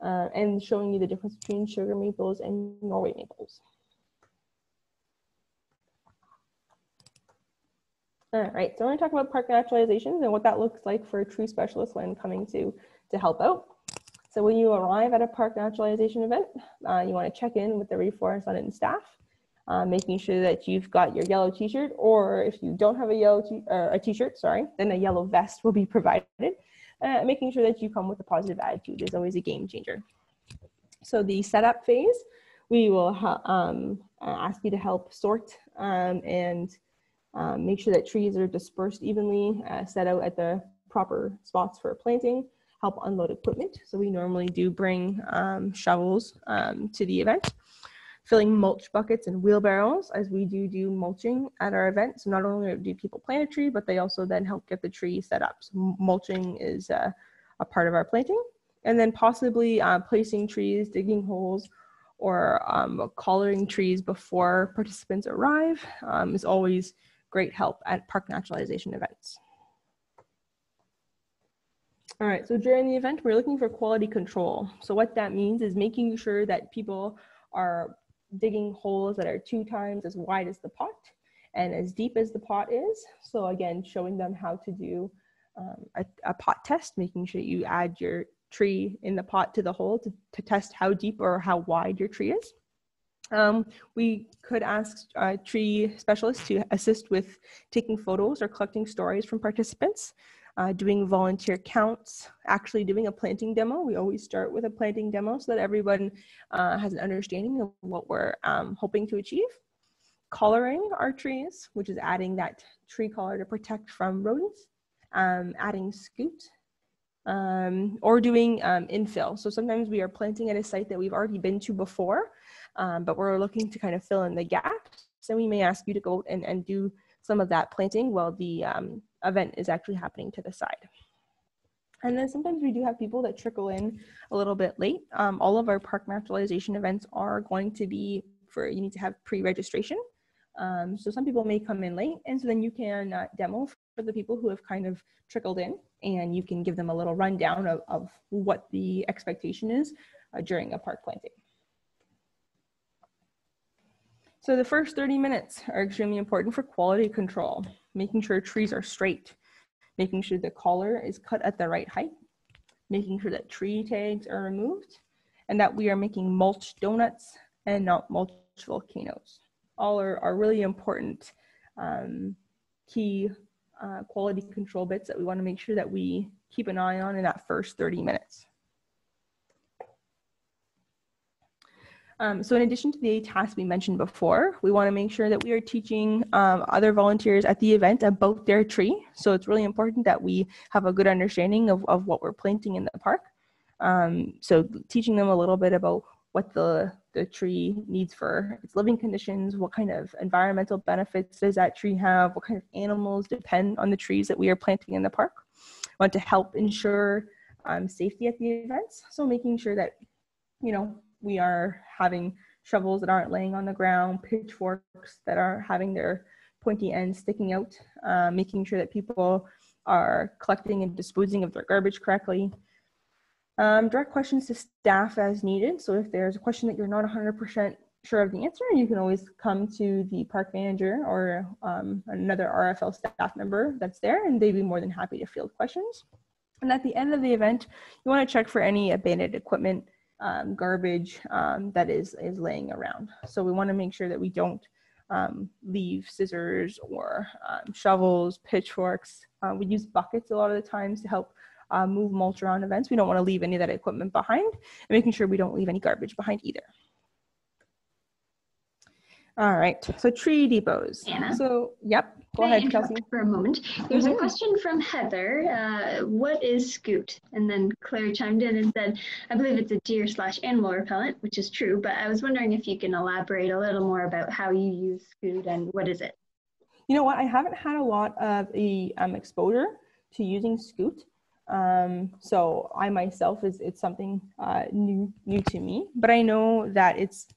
uh, and showing you the difference between sugar maples and Norway maples. All right, so we're going to talk about park naturalizations and what that looks like for a tree specialist when coming to, to help out. So when you arrive at a park naturalization event, uh, you want to check in with the Reforest staff, uh, making sure that you've got your yellow t-shirt, or if you don't have a yellow t- or a t-shirt, sorry, then a yellow vest will be provided. Uh, making sure that you come with a positive attitude is always a game changer. So the setup phase, we will ha- um, ask you to help sort um, and um, make sure that trees are dispersed evenly, uh, set out at the proper spots for planting, help unload equipment. So we normally do bring um, shovels um, to the event, filling mulch buckets and wheelbarrows as we do do mulching at our event. So not only do people plant a tree, but they also then help get the tree set up. So mulching is uh, a part of our planting. And then possibly uh, placing trees, digging holes, or um, collaring trees before participants arrive um, is always great help at park naturalization events. All right, so during the event, we're looking for quality control. So what that means is making sure that people are digging holes that are two times as wide as the pot and as deep as the pot is. So again, showing them how to do um, a, a, pot test, making sure you add your tree in the pot to the hole to, to test how deep or how wide your tree is. Um, we could ask uh, tree specialists to assist with taking photos or collecting stories from participants, uh, doing volunteer counts, actually doing a planting demo. We always start with a planting demo so that everyone uh, has an understanding of what we're um, hoping to achieve. Coloring our trees, which is adding that tree collar to protect from rodents, um, adding Skoot, um, or doing um, infill. So sometimes we are planting at a site that we've already been to before, um, but we're looking to kind of fill in the gaps. So we may ask you to go and, and do some of that planting while the um, event is actually happening to the side. And then sometimes we do have people that trickle in a little bit late. Um, all of our park naturalization events are going to be for, you need to have pre-registration. Um, so some people may come in late and so then you can uh, demo for the people who have kind of trickled in and you can give them a little rundown of, of what the expectation is uh, during a park planting. So the first 30 minutes are extremely important for quality control, making sure trees are straight, making sure the collar is cut at the right height, making sure that tree tags are removed, and that we are making mulch donuts and not mulch volcanoes. All are, are really important um, key uh, quality control bits that we want to make sure that we keep an eye on in that first 30 minutes. Um, so in addition to the tasks we mentioned before, we want to make sure that we are teaching um, other volunteers at the event about their tree. So it's really important that we have a good understanding of, of what we're planting in the park. Um, so teaching them a little bit about what the, the tree needs for its living conditions, what kind of environmental benefits does that tree have, what kind of animals depend on the trees that we are planting in the park. We want to help ensure um, safety at the events. So making sure that, you know, we are having shovels that aren't laying on the ground, pitchforks that are having their pointy ends sticking out, uh, making sure that people are collecting and disposing of their garbage correctly, um, direct questions to staff as needed. So if there's a question that you're not 100% sure of the answer, you can always come to the park manager or um, another RFL staff member that's there, and they'd be more than happy to field questions. And at the end of the event, you want to check for any abandoned equipment, um, garbage um, that is, is laying around. So we want to make sure that we don't um, leave scissors or um, shovels, pitchforks. Uh, we use buckets a lot of the times to help uh, move mulch around events. We don't want to leave any of that equipment behind and making sure we don't leave any garbage behind either. All right, so tree depots. Anna? So, yep, go Can ahead, Kelsey. For a moment, there's Mhm. a question from Heather. Uh, what is Skoot? And then Claire chimed in and said, I believe it's a deer slash animal repellent, which is true, but I was wondering if you can elaborate a little more about how you use Skoot and what is it? You know what? I haven't had a lot of a, um, exposure to using Skoot. Um, so I myself is it's something uh, new new to me, but I know that it's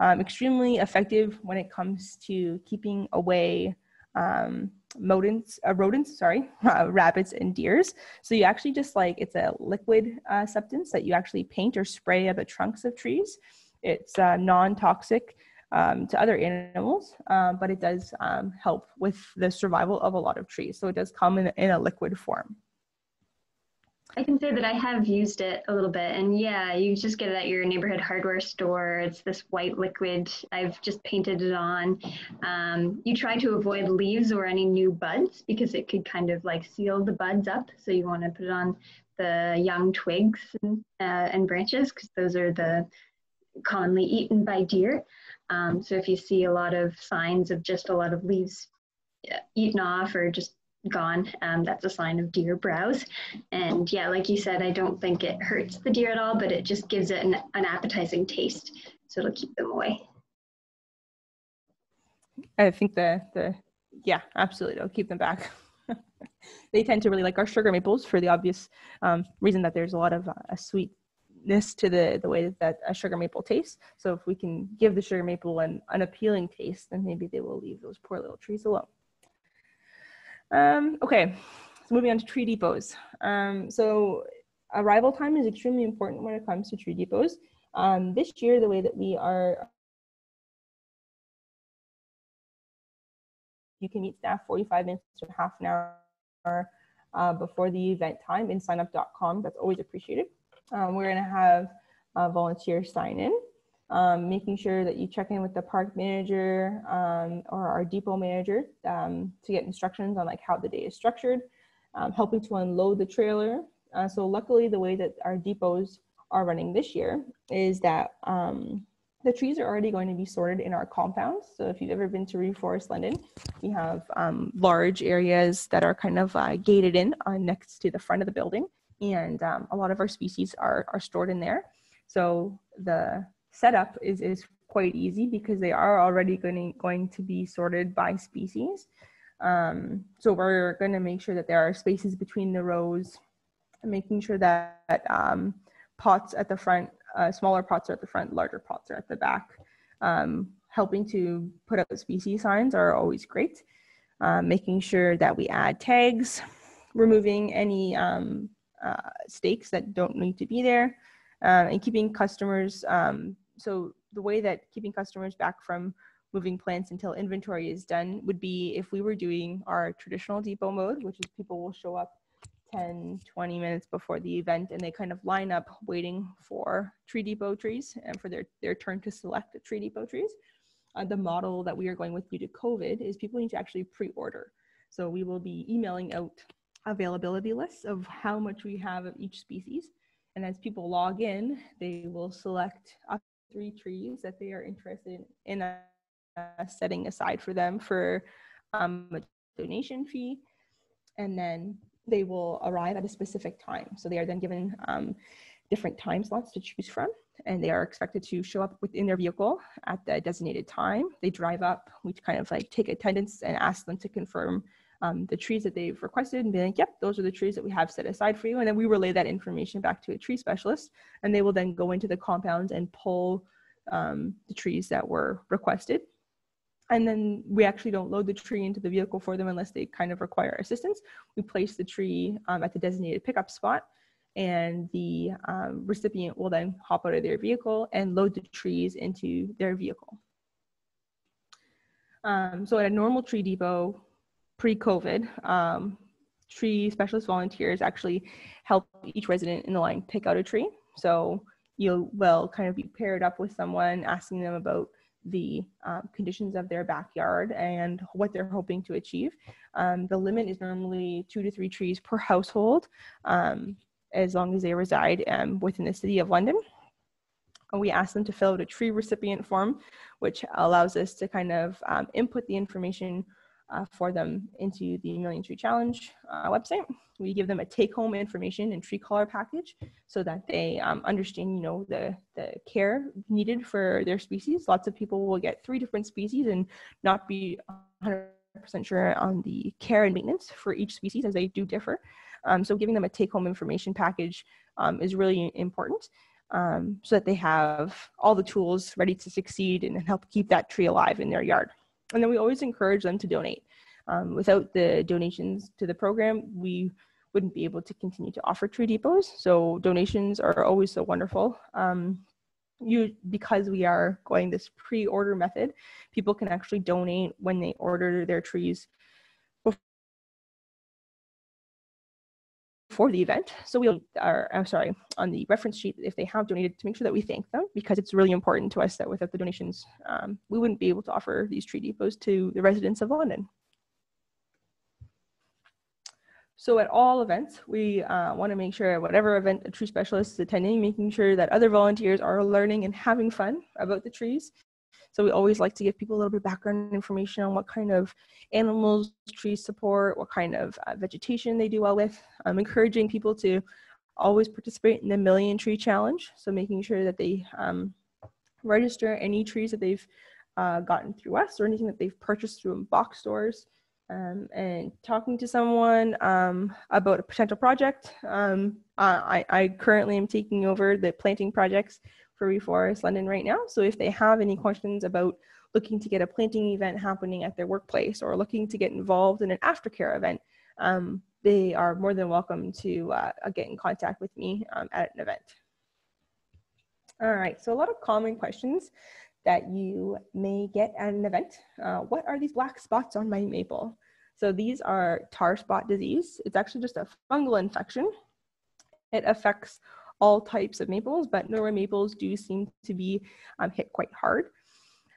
um, extremely effective when it comes to keeping away um, rodents, uh, rodents, sorry, uh, rabbits and deers. So you actually just like it's a liquid uh, substance that you actually paint or spray at the trunks of trees. It's uh, non-toxic um, to other animals, uh, but it does um, help with the survival of a lot of trees. So it does come in, in a liquid form. I can say that I have used it a little bit, and yeah, you just get it at your neighborhood hardware store. It's this white liquid. I've just painted it on. Um, you try to avoid leaves or any new buds because it could kind of like seal the buds up. So you want to put it on the young twigs and, uh, and branches because those are the commonly eaten by deer. Um, so if you see a lot of signs of just a lot of leaves uh, eaten off or just gone, um, that's a sign of deer browse. And yeah, like you said, I don't think it hurts the deer at all, but it just gives it an, an appetizing taste. So it'll keep them away. I think the, the, yeah, absolutely. It'll keep them back. they tend to really like our sugar maples for the obvious um, reason that there's a lot of uh, a sweetness to the the way that a sugar maple tastes. So if we can give the sugar maple an, an appealing taste, then maybe they will leave those poor little trees alone. Um, okay, so moving on to tree depots. Um, so arrival time is extremely important when it comes to tree depots. Um, this year, the way that we are you can meet staff 45 minutes to half an hour uh, before the event time in signup.com. That's always appreciated. Um, we're going to have uh, volunteers sign in, um, making sure that you check in with the park manager um, or our depot manager um, to get instructions on like how the day is structured, um, helping to unload the trailer. Uh, so luckily, the way that our depots are running this year is that um, the trees are already going to be sorted in our compounds. So if you've ever been to Reforest London, we have um, large areas that are kind of uh, gated in uh, next to the front of the building. And a lot of our species are, are stored in there. So the setup is, is quite easy because they are already going to, going to be sorted by species. Um, so we're going to make sure that there are spaces between the rows, making sure that um, pots at the front uh, smaller pots are at the front, larger pots are at the back. Um, helping to put up species signs are always great. Um, making sure that we add tags, removing any um, uh, stakes that don't need to be there, uh, and keeping customers. Um, so the way that keeping customers back from moving plants until inventory is done would be if we were doing our traditional depot mode, which is people will show up 10, 20 minutes before the event and they kind of line up waiting for tree depot trees and for their, their turn to select the tree depot trees. Uh, the model that we are going with due to COVID is people need to actually pre-order. So we will be emailing out availability lists of how much we have of each species. And as people log in, they will select up three trees that they are interested in uh, setting aside for them for um, a donation fee. And then they will arrive at a specific time. So they are then given um, different time slots to choose from, and they are expected to show up within their vehicle at the designated time. They drive up, we kind of like take attendance and ask them to confirm um, the trees that they've requested and be like, yep, those are the trees that we have set aside for you. And then we relay that information back to a tree specialist, and they will then go into the compounds and pull um, the trees that were requested and then we actually don't load the tree into the vehicle for them unless they kind of require assistance. We place the tree um, at the designated pickup spot and the um, recipient will then hop out of their vehicle and load the trees into their vehicle. Um, so at a normal tree depot, pre-COVID, um, tree specialist volunteers actually help each resident in the line pick out a tree. So you will kind of be paired up with someone asking them about the um, conditions of their backyard and what they're hoping to achieve. Um, the limit is normally two to three trees per household um, as long as they reside um, within the city of London. And we ask them to fill out a tree recipient form, which allows us to kind of um, input the information uh, for them into the Million Tree Challenge uh, website. We give them a take-home information and tree color package so that they um, understand, you know, the, the care needed for their species. Lots of people will get three different species and not be 100% sure on the care and maintenance for each species as they do differ. Um, so giving them a take-home information package um, is really important. Um, so that they have all the tools ready to succeed and help keep that tree alive in their yard. And then we always encourage them to donate. Um, without the donations to the program, we wouldn't be able to continue to offer tree depots. So donations are always so wonderful. Um, you because we are going this pre-order method, people can actually donate when they order their trees for the event. So we are, I'm sorry, on the reference sheet, if they have donated, to make sure that we thank them because it's really important to us that without the donations, um, we wouldn't be able to offer these tree depots to the residents of London. So at all events, we uh, want to make sure whatever event a tree specialist is attending, making sure that other volunteers are learning and having fun about the trees. So we always like to give people a little bit of background information on what kind of animals trees support, what kind of uh, vegetation they do well with. I'm encouraging people to always participate in the Million Tree Challenge. So making sure that they um, register any trees that they've uh, gotten through us or anything that they've purchased through box stores um, and talking to someone um, about a potential project. Um, I, I currently am taking over the planting projects for Reforest London right now. So if they have any questions about looking to get a planting event happening at their workplace or looking to get involved in an aftercare event, um, they are more than welcome to uh, get in contact with me um, at an event. All right, so a lot of common questions that you may get at an event. Uh, what are these black spots on my maple? So these are tar spot disease. It's actually just a fungal infection. It affects all types of maples, but Norway maples do seem to be um, hit quite hard.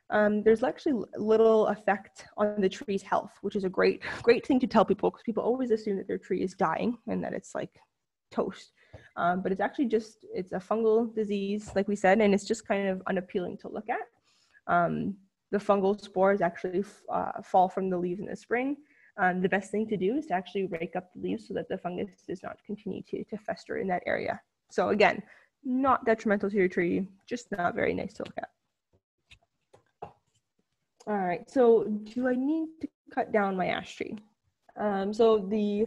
Um, there's actually little effect on the tree's health, which is a great, great thing to tell people because people always assume that their tree is dying and that it's like toast. Um, but it's actually just, it's a fungal disease, like we said, and it's just kind of unappealing to look at. Um, the fungal spores actually uh, fall from the leaves in the spring. Um, the best thing to do is to actually rake up the leaves so that the fungus does not continue to, to fester in that area. So again, not detrimental to your tree, just not very nice to look at. All right, so do I need to cut down my ash tree? Um, so the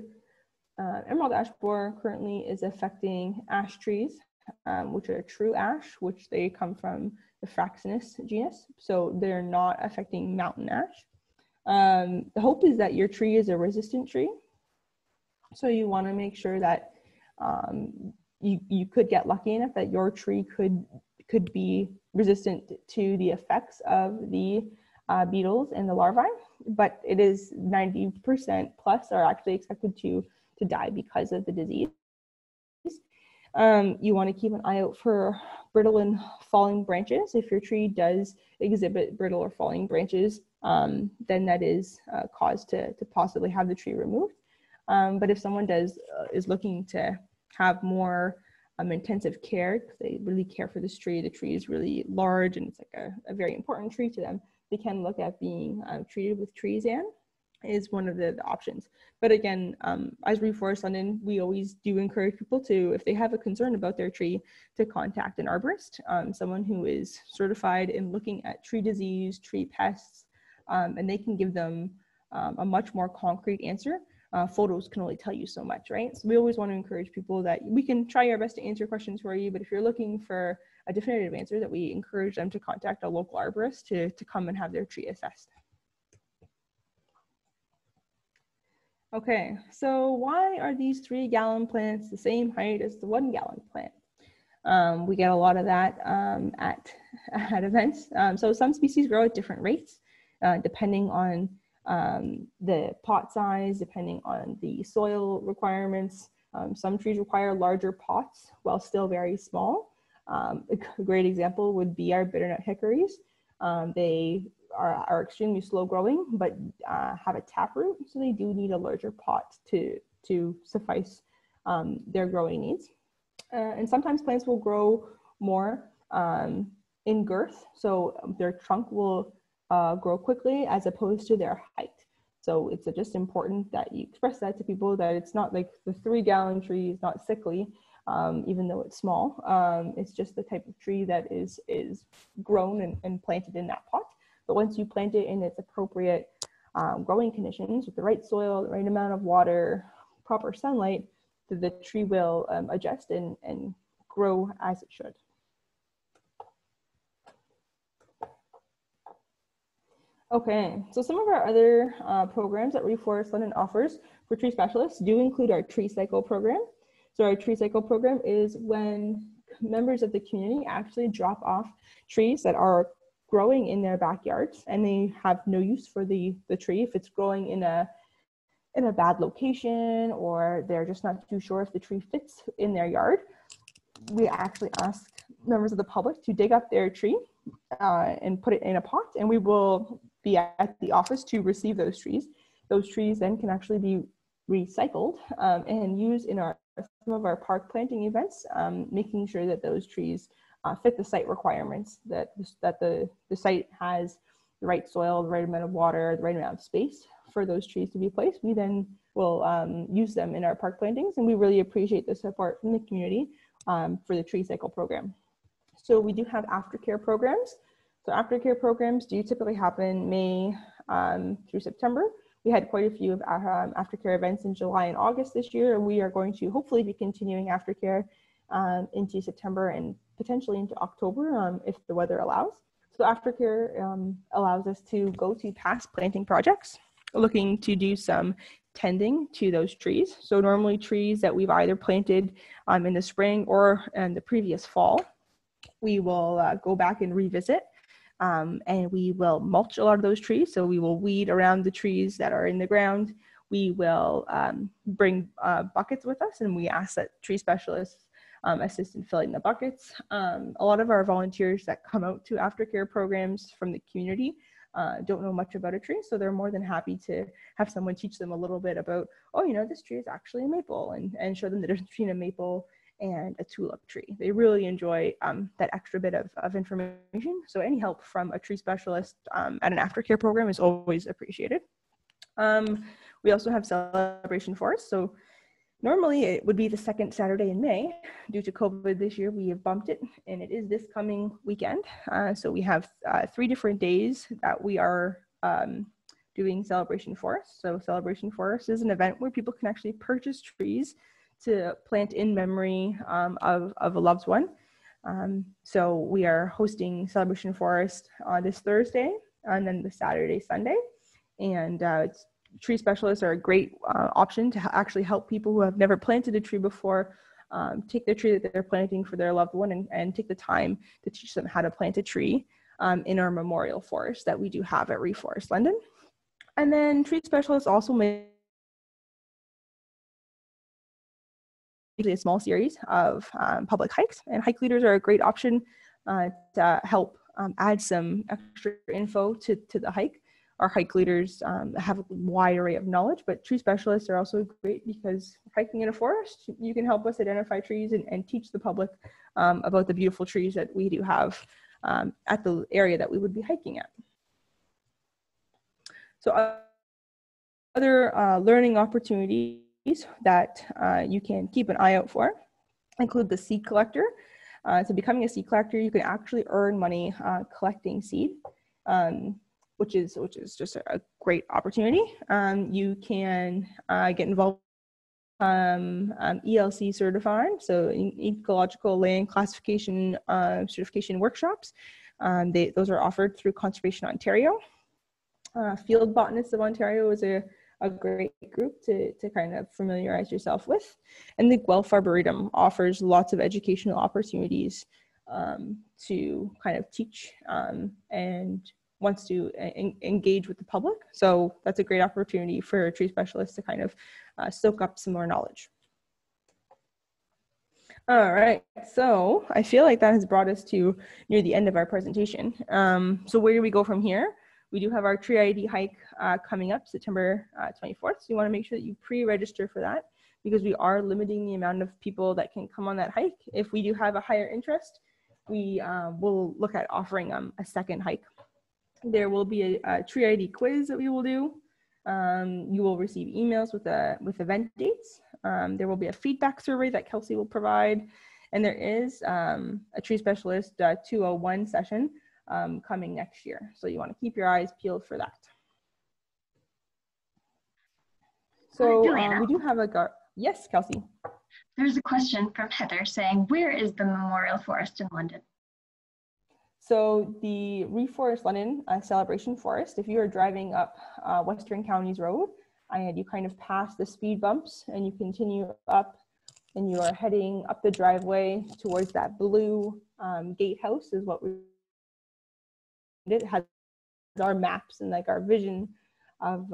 uh, emerald ash borer currently is affecting ash trees, um, which are true ash, which they come from the Fraxinus genus. So they're not affecting mountain ash. Um, the hope is that your tree is a resistant tree. So you want to make sure that um, you, you could get lucky enough that your tree could could be resistant to the effects of the uh, beetles and the larvae, but it is 90% plus are actually expected to, to die because of the disease. Um, you want to keep an eye out for brittle and falling branches. If your tree does exhibit brittle or falling branches, um, then that is uh, cause to, to possibly have the tree removed. Um, but if someone does uh, is looking to have more um, intensive care because they really care for this tree. The tree is really large and it's like a, a very important tree to them. They can look at being uh, treated with TreeAzin is one of the, the options. But again, um, as Reforest London, we always do encourage people to, if they have a concern about their tree, to contact an arborist, um, someone who is certified in looking at tree disease, tree pests, um, and they can give them um, a much more concrete answer uh, photos can only tell you so much, right? So we always want to encourage people that we can try our best to answer questions for you, but if you're looking for a definitive answer, that we encourage them to contact a local arborist to, to come and have their tree assessed. Okay, so why are these three gallon plants the same height as the one gallon plant? Um, we get a lot of that um, at, at events. Um, so some species grow at different rates, uh, depending on um, the pot size, depending on the soil requirements. Um, some trees require larger pots while still very small. Um, a great example would be our bitternut hickories. Um, they are, are, extremely slow growing, but uh, have a taproot, so they do need a larger pot to, to suffice um, their growing needs. Uh, and sometimes plants will grow more um, in girth, so their trunk will uh, grow quickly as opposed to their height. So it's just important that you express that to people that it's not like the three gallon tree is not sickly, um, even though it's small. Um, it's just the type of tree that is, is grown and, and, planted in that pot. But once you plant it in its appropriate um, growing conditions with the right soil, the right amount of water, proper sunlight, the, the tree will um, adjust and, and grow as it should. Okay, so some of our other uh, programs that Reforest London offers for tree specialists do include our tree cycle program. So our tree cycle program is when members of the community actually drop off trees that are growing in their backyards and they have no use for the, the tree if it's growing in a in a bad location or they're just not too sure if the tree fits in their yard. We actually ask members of the public to dig up their tree uh, and put it in a pot and we will be at the office to receive those trees. Those trees then can actually be recycled um, and used in our some of our park planting events, um, making sure that those trees uh, fit the site requirements, that, that the, the site has the right soil, the right amount of water, the right amount of space for those trees to be placed. We then will um, use them in our park plantings and we really appreciate the support from the community um, for the tree cycle program. So we do have aftercare programs. So aftercare programs do typically happen May um, through September. We had quite a few of um, aftercare events in July and August this year, and we are going to hopefully be continuing aftercare um, into September and potentially into October um, if the weather allows. So aftercare um, allows us to go to past planting projects, looking to do some tending to those trees. So normally trees that we've either planted um, in the spring or in the previous fall, we will uh, go back and revisit um, and we will mulch a lot of those trees. So we will weed around the trees that are in the ground. We will um, bring uh, buckets with us and we ask that tree specialists um, assist in filling the buckets. Um, a lot of our volunteers that come out to aftercare programs from the community uh, don't know much about a tree, so they're more than happy to have someone teach them a little bit about, oh, you know, this tree is actually a maple and, and show them the difference between a maple and a tulip tree. They really enjoy um, that extra bit of, of information. So any help from a tree specialist um, at an aftercare program is always appreciated. Um, we also have Celebration Forest. So normally it would be the second Saturday in May. Due to COVID this year, we have bumped it and it is this coming weekend. Uh, so we have uh, three different days that we are um, doing Celebration Forest. So Celebration Forest is an event where people can actually purchase trees to plant in memory um, of, of a loved one. Um, so we are hosting Celebration Forest on this Thursday and then the Saturday, Sunday. And uh, tree specialists are a great uh, option to actually help people who have never planted a tree before um, take the tree that they're planting for their loved one and, and, take the time to teach them how to plant a tree um, in our memorial forest that we do have at Reforest London. And then tree specialists also may usually a small series of um, public hikes, and hike leaders are a great option uh, to help um, add some extra info to, to the hike. Our hike leaders um, have a wide array of knowledge, but tree specialists are also great because hiking in a forest, you can help us identify trees and, and teach the public um, about the beautiful trees that we do have um, at the area that we would be hiking at. So uh, other uh, learning opportunities that uh, you can keep an eye out for include the seed collector. Uh, so becoming a seed collector, you can actually earn money uh, collecting seed, um, which is which is just a, great opportunity. Um, you can uh, get involved um, um, ELC certified, so ecological land classification uh, certification workshops. Um, they, those are offered through Conservation Ontario. Uh, Field Botanists of Ontario is a a great group to, to kind of familiarize yourself with. And the Guelph Arboretum offers lots of educational opportunities um, to kind of teach um, and wants to en- engage with the public. So that's a great opportunity for tree specialists to kind of uh, soak up some more knowledge. All right, so I feel like that has brought us to near the end of our presentation. Um, so where do we go from here? We do have our Tree ID hike uh, coming up September uh, 24th. So you want to make sure that you pre-register for that because we are limiting the amount of people that can come on that hike. If we do have a higher interest, we uh, will look at offering um, a second hike. There will be a, a Tree ID quiz that we will do. Um, you will receive emails with, a, with event dates. Um, there will be a feedback survey that Kelsey will provide. And there is um, a tree specialist uh, 201 session um, coming next year. So you want to keep your eyes peeled for that. So uh, we do have a yes, Kelsey. There's a question from Heather saying, where is the Memorial Forest in London? So the Reforest London uh, Celebration Forest, if you are driving up uh, Western Counties Road and you kind of pass the speed bumps and you continue up and you are heading up the driveway towards that blue um, gatehouse is what we it has our maps and like our vision of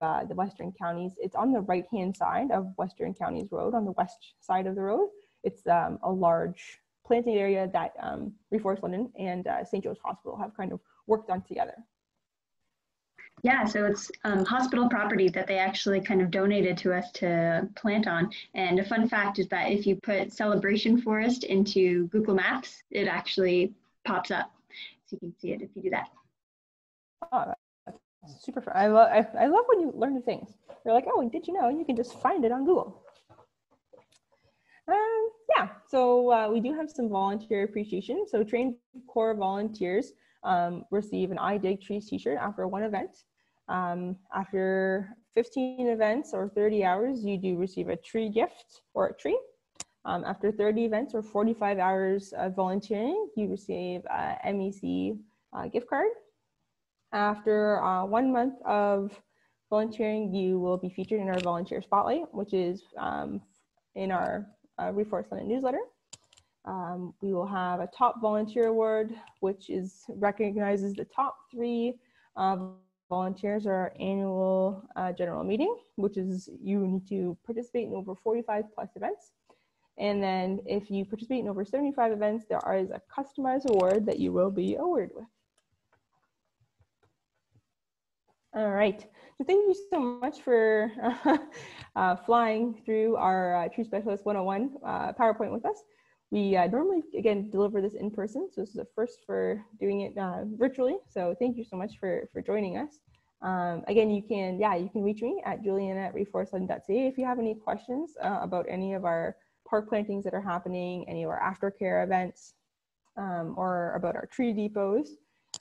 uh, the Western counties. It's on the right hand side of Western Counties Road, on the west side of the road. It's um, a large planting area that um, Reforest London and uh, St. Joe's Hospital have kind of worked on together. Yeah, so it's um, hospital property that they actually kind of donated to us to plant on. And a fun fact is that if you put Celebration Forest into Google Maps, it actually pops up. So you can see it if you do that. Oh, super fun. I love, I, I love when you learn new things. You're like, oh, did you know? You can just find it on Google. Um, yeah, so uh, we do have some volunteer appreciation. So trained Corps volunteers um, receive an I Dig Trees t-shirt after one event. Um, after 15 events or 30 hours, you do receive a tree gift or a tree. Um, after 30 events or 45 hours of volunteering, you receive a MEC uh, gift card. After uh, one month of volunteering, you will be featured in our volunteer spotlight, which is um, in our uh, Reforest London newsletter. Um, we will have a top volunteer award, which is recognizes the top three uh, volunteers at our annual uh, general meeting, which is you need to participate in over 45 plus events. And then if you participate in over 75 events, there is a customized award that you will be awarded with. All right, so thank you so much for uh, flying through our uh, Tree Specialist 101 uh, PowerPoint with us. We uh, normally, again, deliver this in person, so this is a first for doing it uh, virtually. So thank you so much for, for joining us. Um, again, you can, yeah, you can reach me at juliana at if you have any questions uh, about any of our park plantings that are happening, any of our aftercare events, um, or about our tree depots.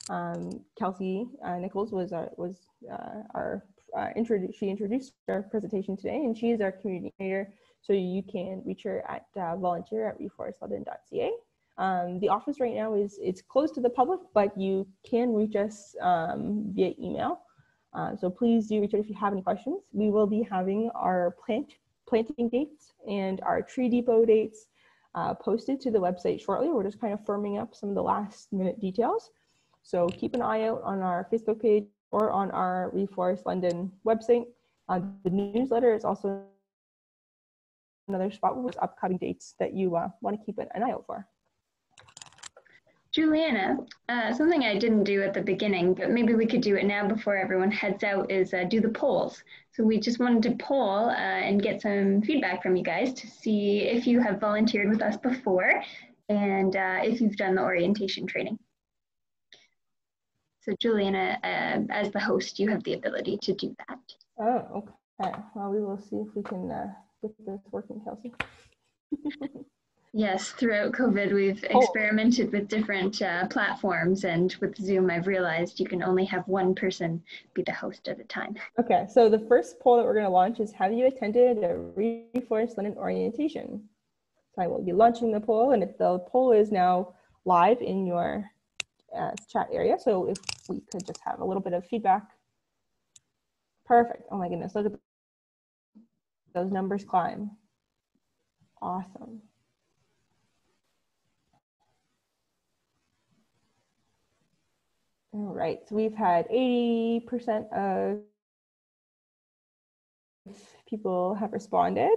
Um, Kelsey uh, Nichols was our, was uh, our uh, introduce, she introduced our presentation today, and she is our community leader so you can reach her at uh, volunteer at reforestlondon.ca. Um, the office right now is it's closed to the public, but you can reach us um, via email. Uh, so please do reach out if you have any questions. We will be having our plant planting dates and our tree depot dates uh, posted to the website shortly. We're just kind of firming up some of the last minute details. So keep an eye out on our Facebook page or on our Reforest London website. Uh, the newsletter is also another spot with upcoming dates that you uh, want to keep an, eye out for. Juliana, uh, something I didn't do at the beginning, but maybe we could do it now before everyone heads out, is uh, do the polls. So we just wanted to poll uh, and get some feedback from you guys to see if you have volunteered with us before and uh, if you've done the orientation training. So Juliana, uh, as the host, you have the ability to do that. Oh, okay. Well, we will see if we can uh, get this working, Kelsey. Yes, throughout COVID, we've oh. experimented with different uh, platforms, and with Zoom, I've realized you can only have one person be the host at a time. Okay, so the first poll that we're going to launch is Have you attended a Reforest London orientation? So I will be launching the poll, and if the poll is now live in your uh, chat area. So if we could just have a little bit of feedback. Perfect. Oh my goodness, look at those numbers climb. Awesome. All right, so we've had 80% of people have responded.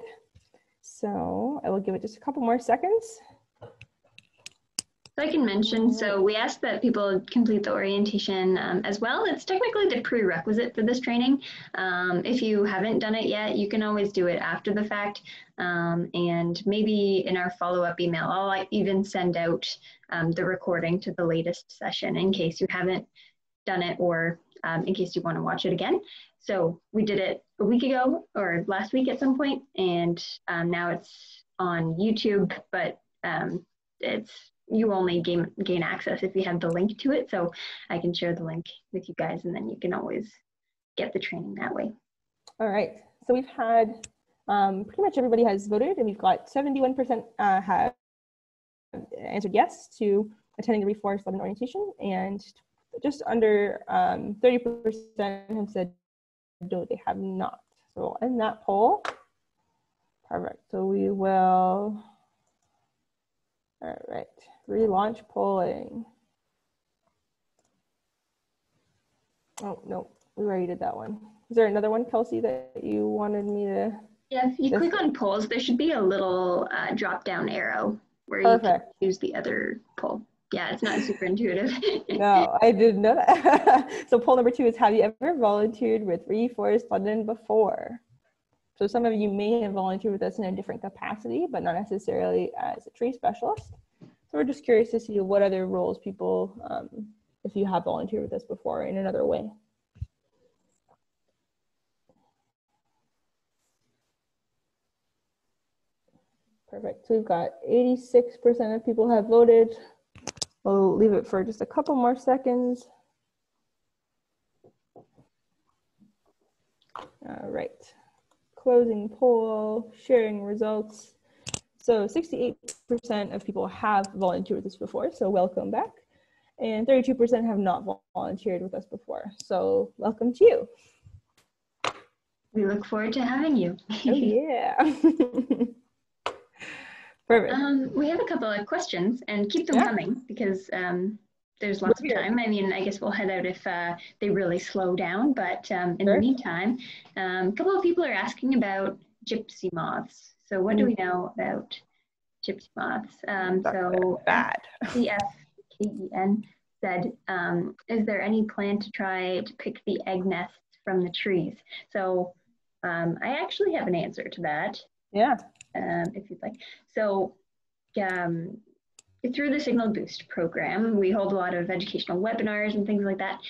So I will give it just a couple more seconds. So I can mention, so we ask that people complete the orientation um, as well. It's technically the prerequisite for this training. Um, if you haven't done it yet, you can always do it after the fact. Um, and maybe in our follow-up email, I'll even send out um, the recording to the latest session in case you haven't done it or um, in case you want to watch it again. So we did it a week ago or last week at some point, and um, now it's on YouTube, but it's you only gain gain access if you have the link to it. So I can share the link with you guys, and then you can always get the training that way. All right. So we've had um, pretty much everybody has voted, and we've got 71% uh, have answered yes to attending the Reforest London orientation, and just under 30% um, have said no, they have not. So in that poll. Perfect. So we will, all right, relaunch polling. Oh, no, we already did that one. Is there another one, Kelsey, that you wanted me to? Yeah, if you click on polls, there should be a little uh, drop down arrow where you Perfect. can choose the other poll. Yeah, it's not super intuitive. No, I didn't know that. so poll number two is have you ever volunteered with Reforest London before? So some of you may have volunteered with us in a different capacity, but not necessarily as a tree specialist. We're just curious to see what other roles people, um, if you have volunteered with us before in another way. Perfect. So we've got 86% of people have voted. We'll leave it for just a couple more seconds. All right. Closing poll, sharing results. So 68% of people have volunteered with us before, so welcome back. And 32% have not volunteered with us before, so welcome to you. we look forward to having you. Oh, yeah. Perfect. Um, we have a couple of questions and keep them Yeah. coming because um, there's lots of time. I mean, I guess we'll head out if uh, they really slow down, but um, in Sure. the meantime, um, a couple of people are asking about gypsy moths. So, what do we know about gypsy moths? Um, so, Bad. CFKEN said, um, Is there any plan to try to pick the egg nests from the trees? So, um, I actually have an answer to that Yeah. um, if you'd like. So, um, through the Signal Boost program, we hold a lot of educational webinars and things like that.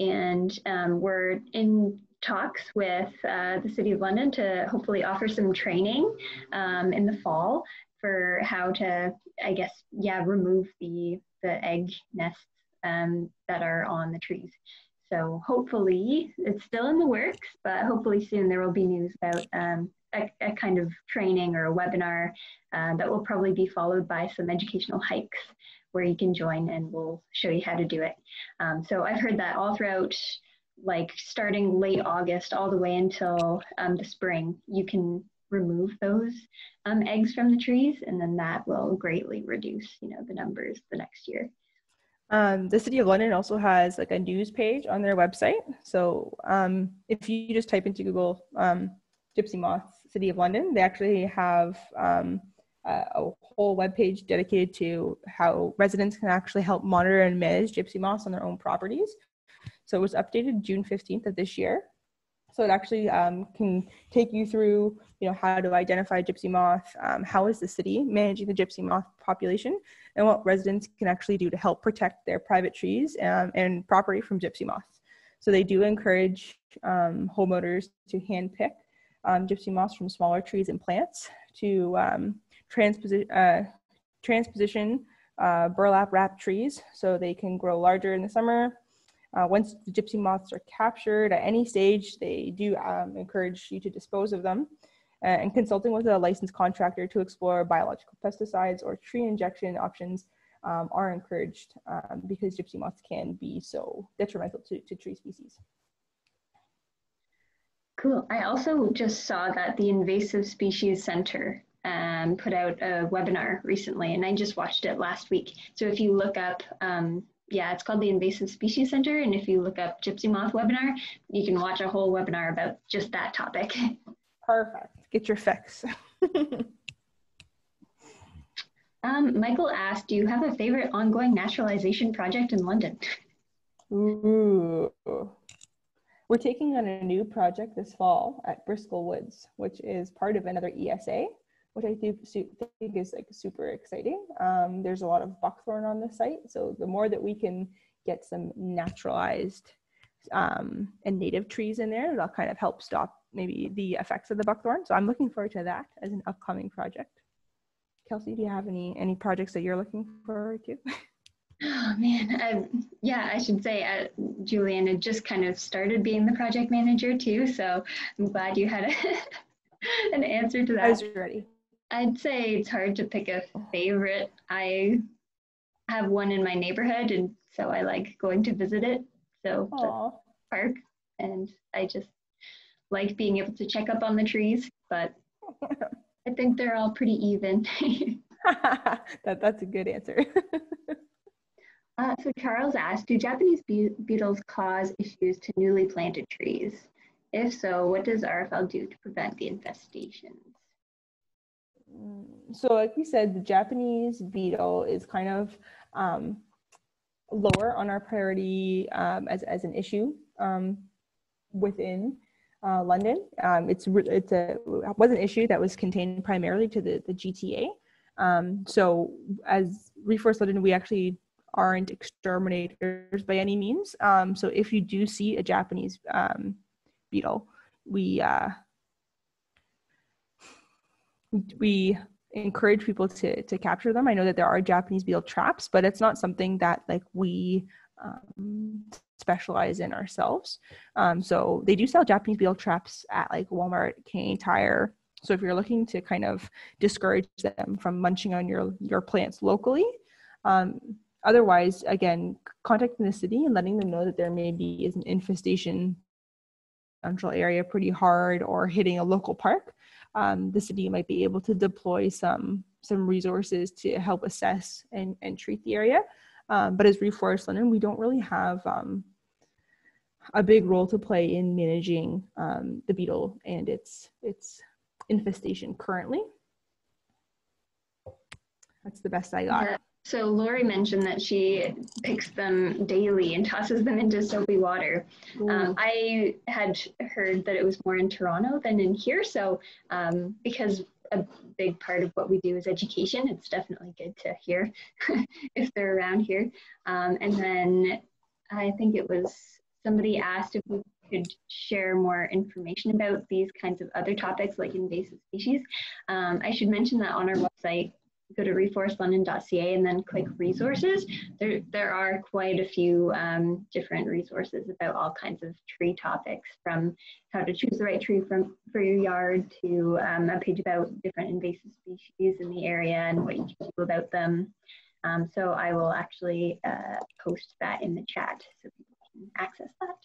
And um, we're in talks with uh, the City of London to hopefully offer some training um, in the fall for how to, I guess, yeah, remove the the egg nests um, that are on the trees. So hopefully, it's still in the works, but hopefully soon there will be news about um, a, a kind of training or a webinar uh, that will probably be followed by some educational hikes where you can join and we'll show you how to do it. Um, so I've heard that all throughout, like starting late August all the way until um, the spring, you can remove those um, eggs from the trees, and then that will greatly reduce, you know, the numbers the next year. Um, the City of London also has like a news page on their website. So um, if you just type into Google um, Gypsy Moths City of London, they actually have um, a, a whole webpage dedicated to how residents can actually help monitor and manage gypsy moths on their own properties. So it was updated June 15th of this year. So it actually um, can take you through, you know, how to identify gypsy moth, um, how is the city managing the gypsy moth population, and what residents can actually do to help protect their private trees um, and property from gypsy moths. So they do encourage um, homeowners to handpick um, gypsy moths from smaller trees and plants to um, transposi- uh, transposition uh, burlap wrap trees so they can grow larger in the summer. Uh, once the gypsy moths are captured at any stage, they do um, encourage you to dispose of them uh, and consulting with a licensed contractor to explore biological pesticides or tree injection options um, are encouraged um, because gypsy moths can be so detrimental to, to tree species. Cool. I also just saw that the Invasive Species Center um, put out a webinar recently, and I just watched it last week. So if you look up, um, yeah, it's called the Invasive Species Center, and if you look up Gypsy Moth webinar, you can watch a whole webinar about just that topic. Perfect. Get your fix. Um, Michael asked, do you have a favorite ongoing naturalization project in London? Ooh. We're taking on a new project this fall at Bristol Woods, which is part of another ESA, which I su- think is like super exciting. Um, there's a lot of buckthorn on the site, so the more that we can get some naturalized um, and native trees in there, that'll kind of help stop maybe the effects of the buckthorn. So I'm looking forward to that as an upcoming project. Kelsey, do you have any any projects that you're looking forward to? Oh man, I, yeah, I should say uh, Julian had just kind of started being the project manager too, so I'm glad you had a, an answer to that. I was ready. I'd say it's hard to pick a favorite. I have one in my neighborhood, and so I like going to visit it. So park, and I just like being able to check up on the trees. But I I think they're all pretty even. that, that's a good answer. uh, so Charles asked, do Japanese be- beetles cause issues to newly planted trees? If so, what does RFL do to prevent the infestations? So like we said, the Japanese beetle is kind of um, lower on our priority um, as, as an issue um, within uh, London. Um, it's it's a was an issue that was contained primarily to the the GTA. Um, so as Reforest London, we actually aren't exterminators by any means. Um, so if you do see a Japanese beetle, we uh, we encourage people to to capture them. I know that there are Japanese beetle traps, but it's not something that like we um, specialize in ourselves. Um, so they do sell Japanese beetle traps at like Walmart, Canadian Tire. So if you're looking to kind of discourage them from munching on your your plants locally, um, otherwise, again, contacting the city and letting them know that there may be is an infestation central area pretty hard or hitting a local park, um, the city might be able to deploy some some resources to help assess and, and treat the area. Um, but as Reforest London, we don't really have um, a big role to play in managing um, the beetle and its its infestation currently. That's the best I got. So Lori mentioned that she picks them daily and tosses them into soapy water. Um, I had heard that it was more in Toronto than in here. So um, because a big part of what we do is education, it's definitely good to hear if they're around here. Um, and then I think it was somebody asked if we could share more information about these kinds of other topics like invasive species. Um, I should mention that on our website, go to reforestlondon.ca and then click resources. There, there are quite a few um, different resources about all kinds of tree topics from how to choose the right tree from, for your yard to um, a page about different invasive species in the area and what you can do about them. Um, so I will actually uh, post that in the chat so people can access that.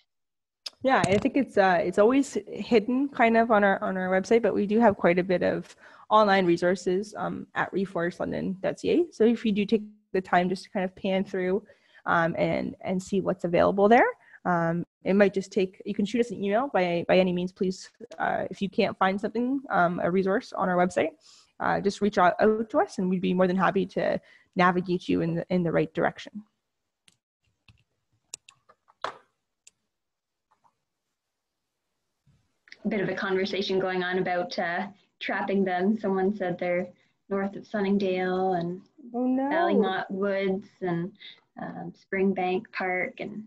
Yeah, I think it's uh, it's always hidden kind of on our on our website, but we do have quite a bit of online resources um, at reforestlondon.ca. So if you do take the time just to kind of pan through um, and and see what's available there, um, it might just take. You can shoot us an email by by any means, please. Uh, if you can't find something, um, a resource on our website, uh, just reach out, out to us, and we'd be more than happy to navigate you in the in the right direction. bit of a conversation going on about uh, trapping them. Someone said they're north of Sunningdale and oh, no. Ballymont Woods and um, Springbank Park, and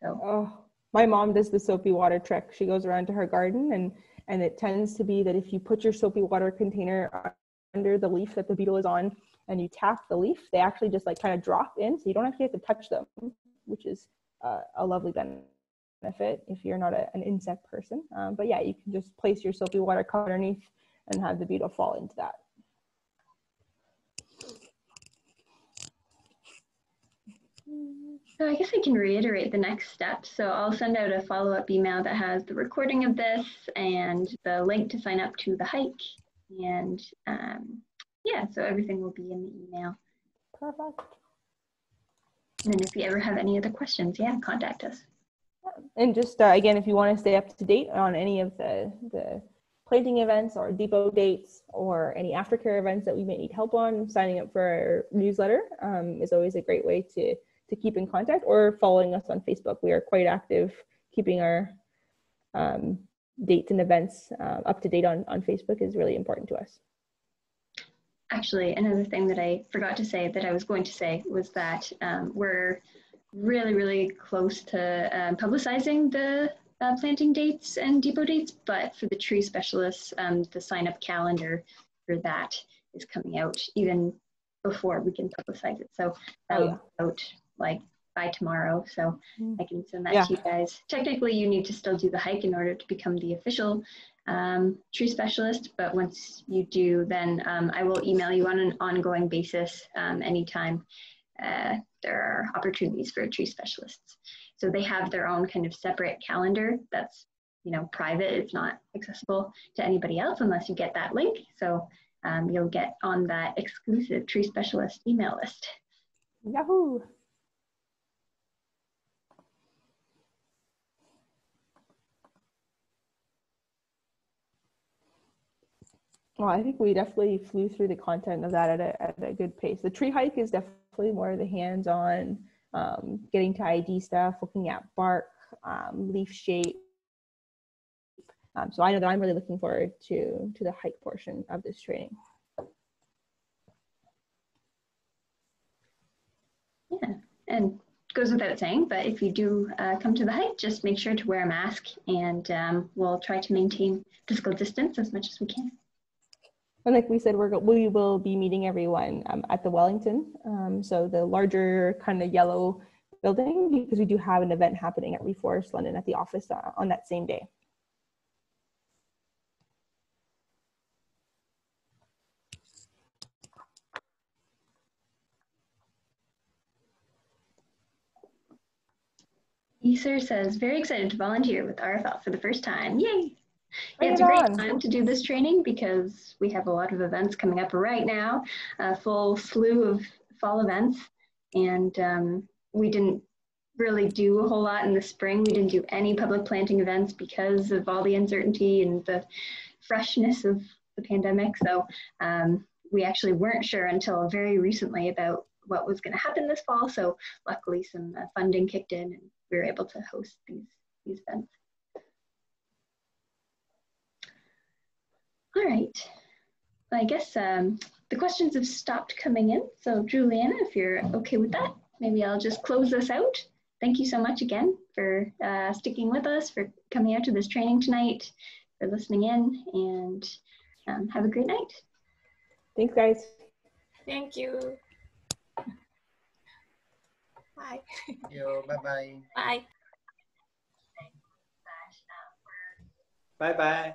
so. Oh, my mom does the soapy water trick. She goes around to her garden, and and it tends to be that if you put your soapy water container under the leaf that the beetle is on, and you tap the leaf, they actually just like kind of drop in, so you don't actually have to touch them, which is uh, a lovely benefit benefit if you're not a, an insect person. Um, but yeah, you can just place your soapy water cup underneath and have the beetle fall into that. So I guess I can reiterate the next step. So I'll send out a follow-up email that has the recording of this and the link to sign up to the hike. And um, yeah, so everything will be in the email. Perfect. And if you ever have any other questions, yeah, contact us and just uh, again, if you want to stay up to date on any of the the planting events or depot dates or any aftercare events that we may need help on, signing up for our newsletter um, is always a great way to to keep in contact or following us on Facebook. We are quite active keeping our um, dates and events uh, up to date on, on Facebook is really important to us. Actually, another thing that I forgot to say that I was going to say was that um, we're really, really close to um, publicizing the uh, planting dates and depot dates, but for the tree specialists, um, the sign up calendar for that is coming out even before we can publicize it. So that'll oh, yeah. out like by tomorrow. So mm. I can send that yeah. to you guys. Technically, you need to still do the hike in order to become the official um, tree specialist, but once you do, then um, I will email you on an ongoing basis um, anytime uh, there are opportunities for tree specialists. So they have their own kind of separate calendar that's you know, private. It's not accessible to anybody else unless you get that link. So um, you'll get on that exclusive tree specialist email list. Yahoo! Well, I think we definitely flew through the content of that at a, at a good pace. The tree hike is definitely more of the hands-on, um, getting to ID stuff, looking at bark, um, leaf shape. Um, so I know that I'm really looking forward to to the hike portion of this training. Yeah, and goes without saying, but if you do uh, come to the hike, just make sure to wear a mask, and um, we'll try to maintain physical distance as much as we can. And like we said, we're, we will be meeting everyone um, at the Wellington. Um, so the larger kind of yellow building, because we do have an event happening at Reforest London at the office uh, on that same day. Eser says, very excited to volunteer with RFL for the first time. Yay! Yeah, it's a great time to do this training because we have a lot of events coming up right now, a full slew of fall events. And um, we didn't really do a whole lot in the spring. We didn't do any public planting events because of all the uncertainty and the freshness of the pandemic. So um, we actually weren't sure until very recently about what was going to happen this fall. So luckily some uh, funding kicked in and we were able to host these, these events. All right. I guess um, the questions have stopped coming in. So Juliana, if you're okay with that, maybe I'll just close this out. Thank you so much again for uh, sticking with us, for coming out to this training tonight, for listening in, and um, have a great night. Thanks, guys. Thank you. Bye. Thank you. Bye-bye. Bye. Bye-bye.